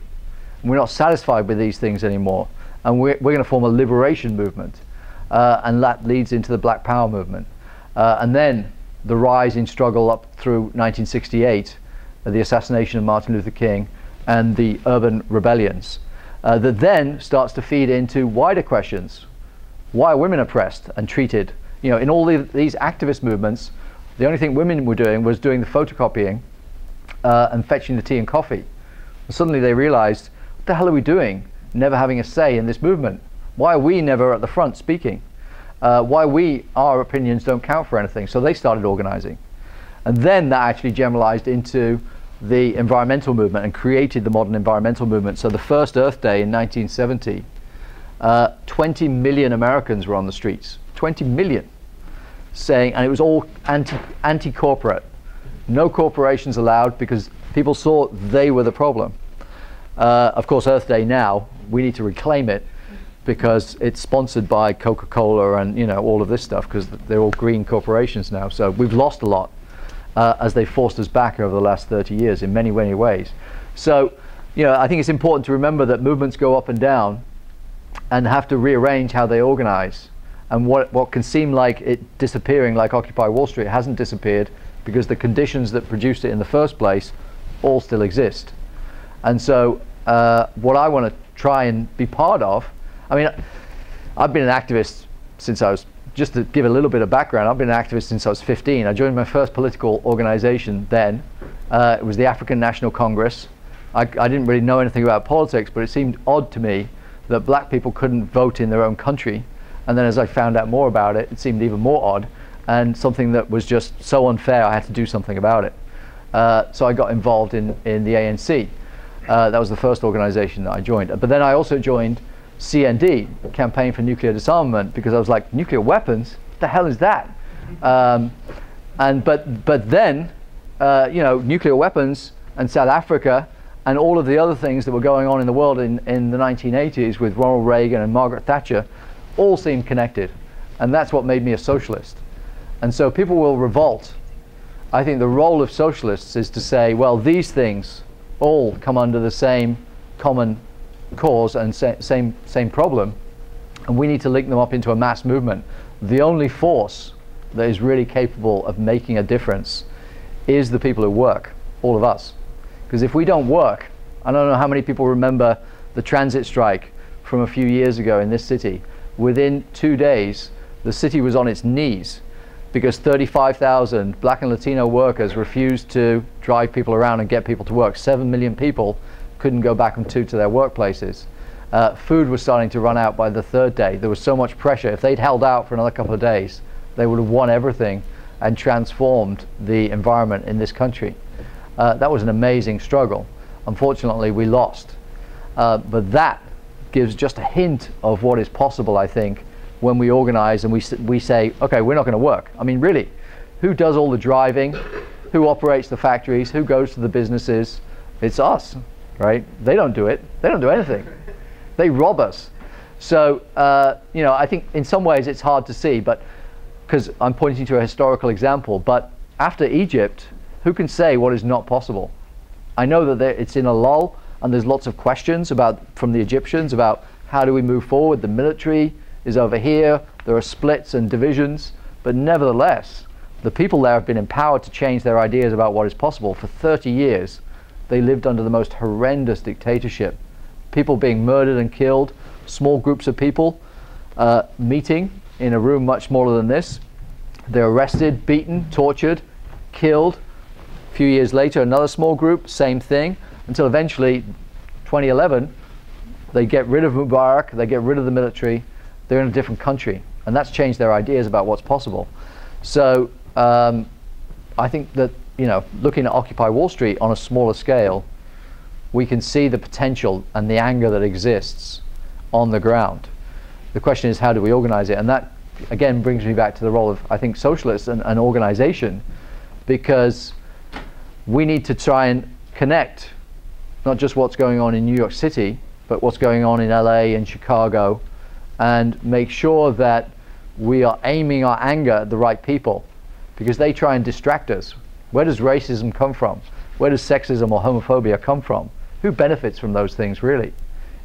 We're not satisfied with these things anymore. And we're, we're going to form a liberation movement. Uh, and that leads into the Black Power movement. Uh, and then the rise in struggle up through 1968, uh, the assassination of Martin Luther King, and the urban rebellions uh, that then starts to feed into wider questions. Why are women oppressed and treated? You know, in all the, these activist movements, the only thing women were doing was doing the photocopying uh, and fetching the tea and coffee. And suddenly they realized, what the hell are we doing? Never having a say in this movement. Why are we never at the front speaking? Uh, why we, our opinions don't count for anything? So they started organizing. And then that actually generalized into the environmental movement and created the modern environmental movement. So the first Earth Day in 1970, uh, 20 million Americans were on the streets. 20 million. Saying, and it was all anti, anti-corporate. No corporations allowed because people saw they were the problem. Uh, of course, Earth Day now, we need to reclaim it because it's sponsored by Coca-Cola and you know all of this stuff because they're all green corporations now. So we've lost a lot uh, as they forced us back over the last 30 years in many, many ways. So, you know, I think it's important to remember that movements go up and down and have to rearrange how they organize. And what, what can seem like it disappearing, like Occupy Wall Street, hasn't disappeared because the conditions that produced it in the first place all still exist. And so, uh, what I want to try and be part of, I mean, I've been an activist since I was just to give a little bit of background, I've been an activist since I was 15. I joined my first political organization then. Uh, it was the African National Congress. I, I, didn't really know anything about politics, but it seemed odd to me that black people couldn't vote in their own country. And then as I found out more about it, it seemed even more odd and something that was just so unfair, I had to do something about it. Uh, so I got involved in, in the ANC. Uh, that was the first organization that I joined. But then I also joined CND, Campaign for Nuclear Disarmament, because I was like, nuclear weapons? What the hell is that? Um, and but but then, uh, you know, nuclear weapons and South Africa and all of the other things that were going on in the world in, in the 1980s with Ronald Reagan and Margaret Thatcher all seemed connected. And that's what made me a socialist. And so people will revolt. I think the role of socialists is to say, well, these things all come under the same common cause and sa same, same problem, and we need to link them up into a mass movement. The only force that is really capable of making a difference is the people who work, all of us. Because if we don't work, I don't know how many people remember the transit strike from a few years ago in this city. Within two days, the city was on its knees because 35,000 black and Latino workers refused to drive people around and get people to work. Seven million people couldn't go back and to, to their workplaces. Uh, food was starting to run out by the third day. There was so much pressure. If they'd held out for another couple of days, they would have won everything and transformed the environment in this country. Uh, that was an amazing struggle. Unfortunately, we lost. Uh, but that gives just a hint of what is possible, I think, when we organize and we, we say, okay, we're not going to work. I mean, really, who does all the driving? Who operates the factories? Who goes to the businesses? It's us right? They don't do it. They don't do anything. They rob us. So, uh, you know, I think in some ways it's hard to see, but because I'm pointing to a historical example, but after Egypt, who can say what is not possible? I know that there, it's in a lull and there's lots of questions about from the Egyptians about how do we move forward. The military is over here. There are splits and divisions, but nevertheless, the people there have been empowered to change their ideas about what is possible for 30 years they lived under the most horrendous dictatorship. People being murdered and killed, small groups of people uh, meeting in a room much smaller than this, They're arrested, beaten, tortured, killed. A few years later, another small group, same thing, until eventually, 2011, they get rid of Mubarak, they get rid of the military, they're in a different country. And that's changed their ideas about what's possible. So um, I think that, you know, looking at Occupy Wall Street on a smaller scale, we can see the potential and the anger that exists on the ground. The question is, how do we organize it? And that, again, brings me back to the role of, I think, socialists and, and organization, because we need to try and connect not just what's going on in New York City, but what's going on in LA and Chicago, and make sure that we are aiming our anger at the right people, because they try and distract us. Where does racism come from? Where does sexism or homophobia come from? Who benefits from those things, really?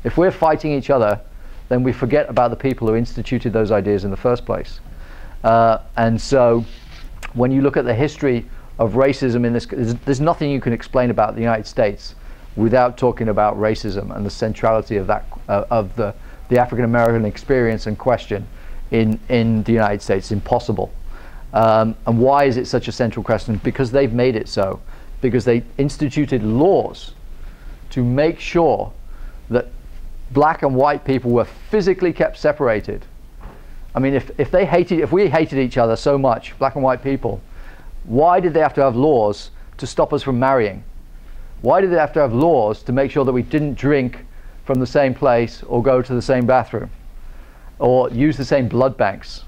If we're fighting each other, then we forget about the people who instituted those ideas in the first place. Uh, and so, when you look at the history of racism in this, there's, there's nothing you can explain about the United States without talking about racism and the centrality of that uh, of the the African American experience and question in in the United States. Impossible. Um, and why is it such a central question? Because they've made it so. Because they instituted laws to make sure that black and white people were physically kept separated. I mean, if, if they hated, if we hated each other so much, black and white people, why did they have to have laws to stop us from marrying? Why did they have to have laws to make sure that we didn't drink from the same place or go to the same bathroom or use the same blood banks?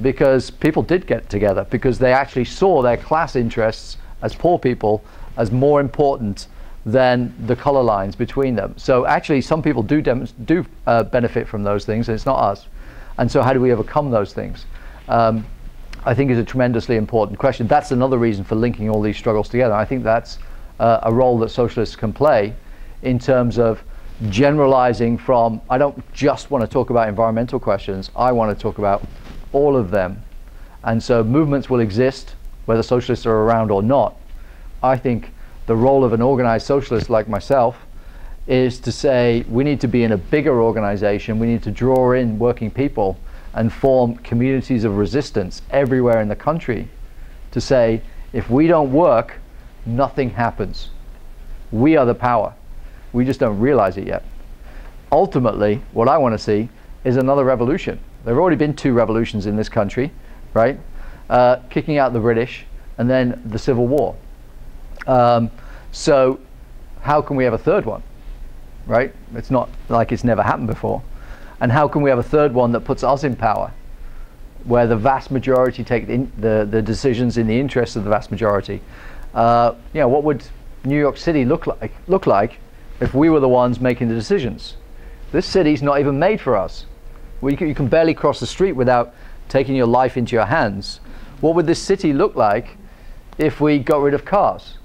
Because people did get together because they actually saw their class interests as poor people as more important than the color lines between them. So actually, some people do do uh, benefit from those things, and it's not us. And so, how do we overcome those things? Um, I think is a tremendously important question. That's another reason for linking all these struggles together. I think that's uh, a role that socialists can play in terms of generalizing from, I don't just want to talk about environmental questions, I want to talk about all of them. And so movements will exist whether socialists are around or not. I think the role of an organized socialist like myself is to say we need to be in a bigger organization, we need to draw in working people and form communities of resistance everywhere in the country to say if we don't work, nothing happens. We are the power. We just don't realize it yet. Ultimately, what I want to see is another revolution. There have already been two revolutions in this country, right? Uh, kicking out the British and then the Civil War. Um, so, how can we have a third one, right? It's not like it's never happened before. And how can we have a third one that puts us in power, where the vast majority take the, the, the decisions in the interest of the vast majority? uh, you know, what would New York City look like, look like if we were the ones making the decisions? This city's not even made for us. We can, you can barely cross the street without taking your life into your hands. What would this city look like if we got rid of cars?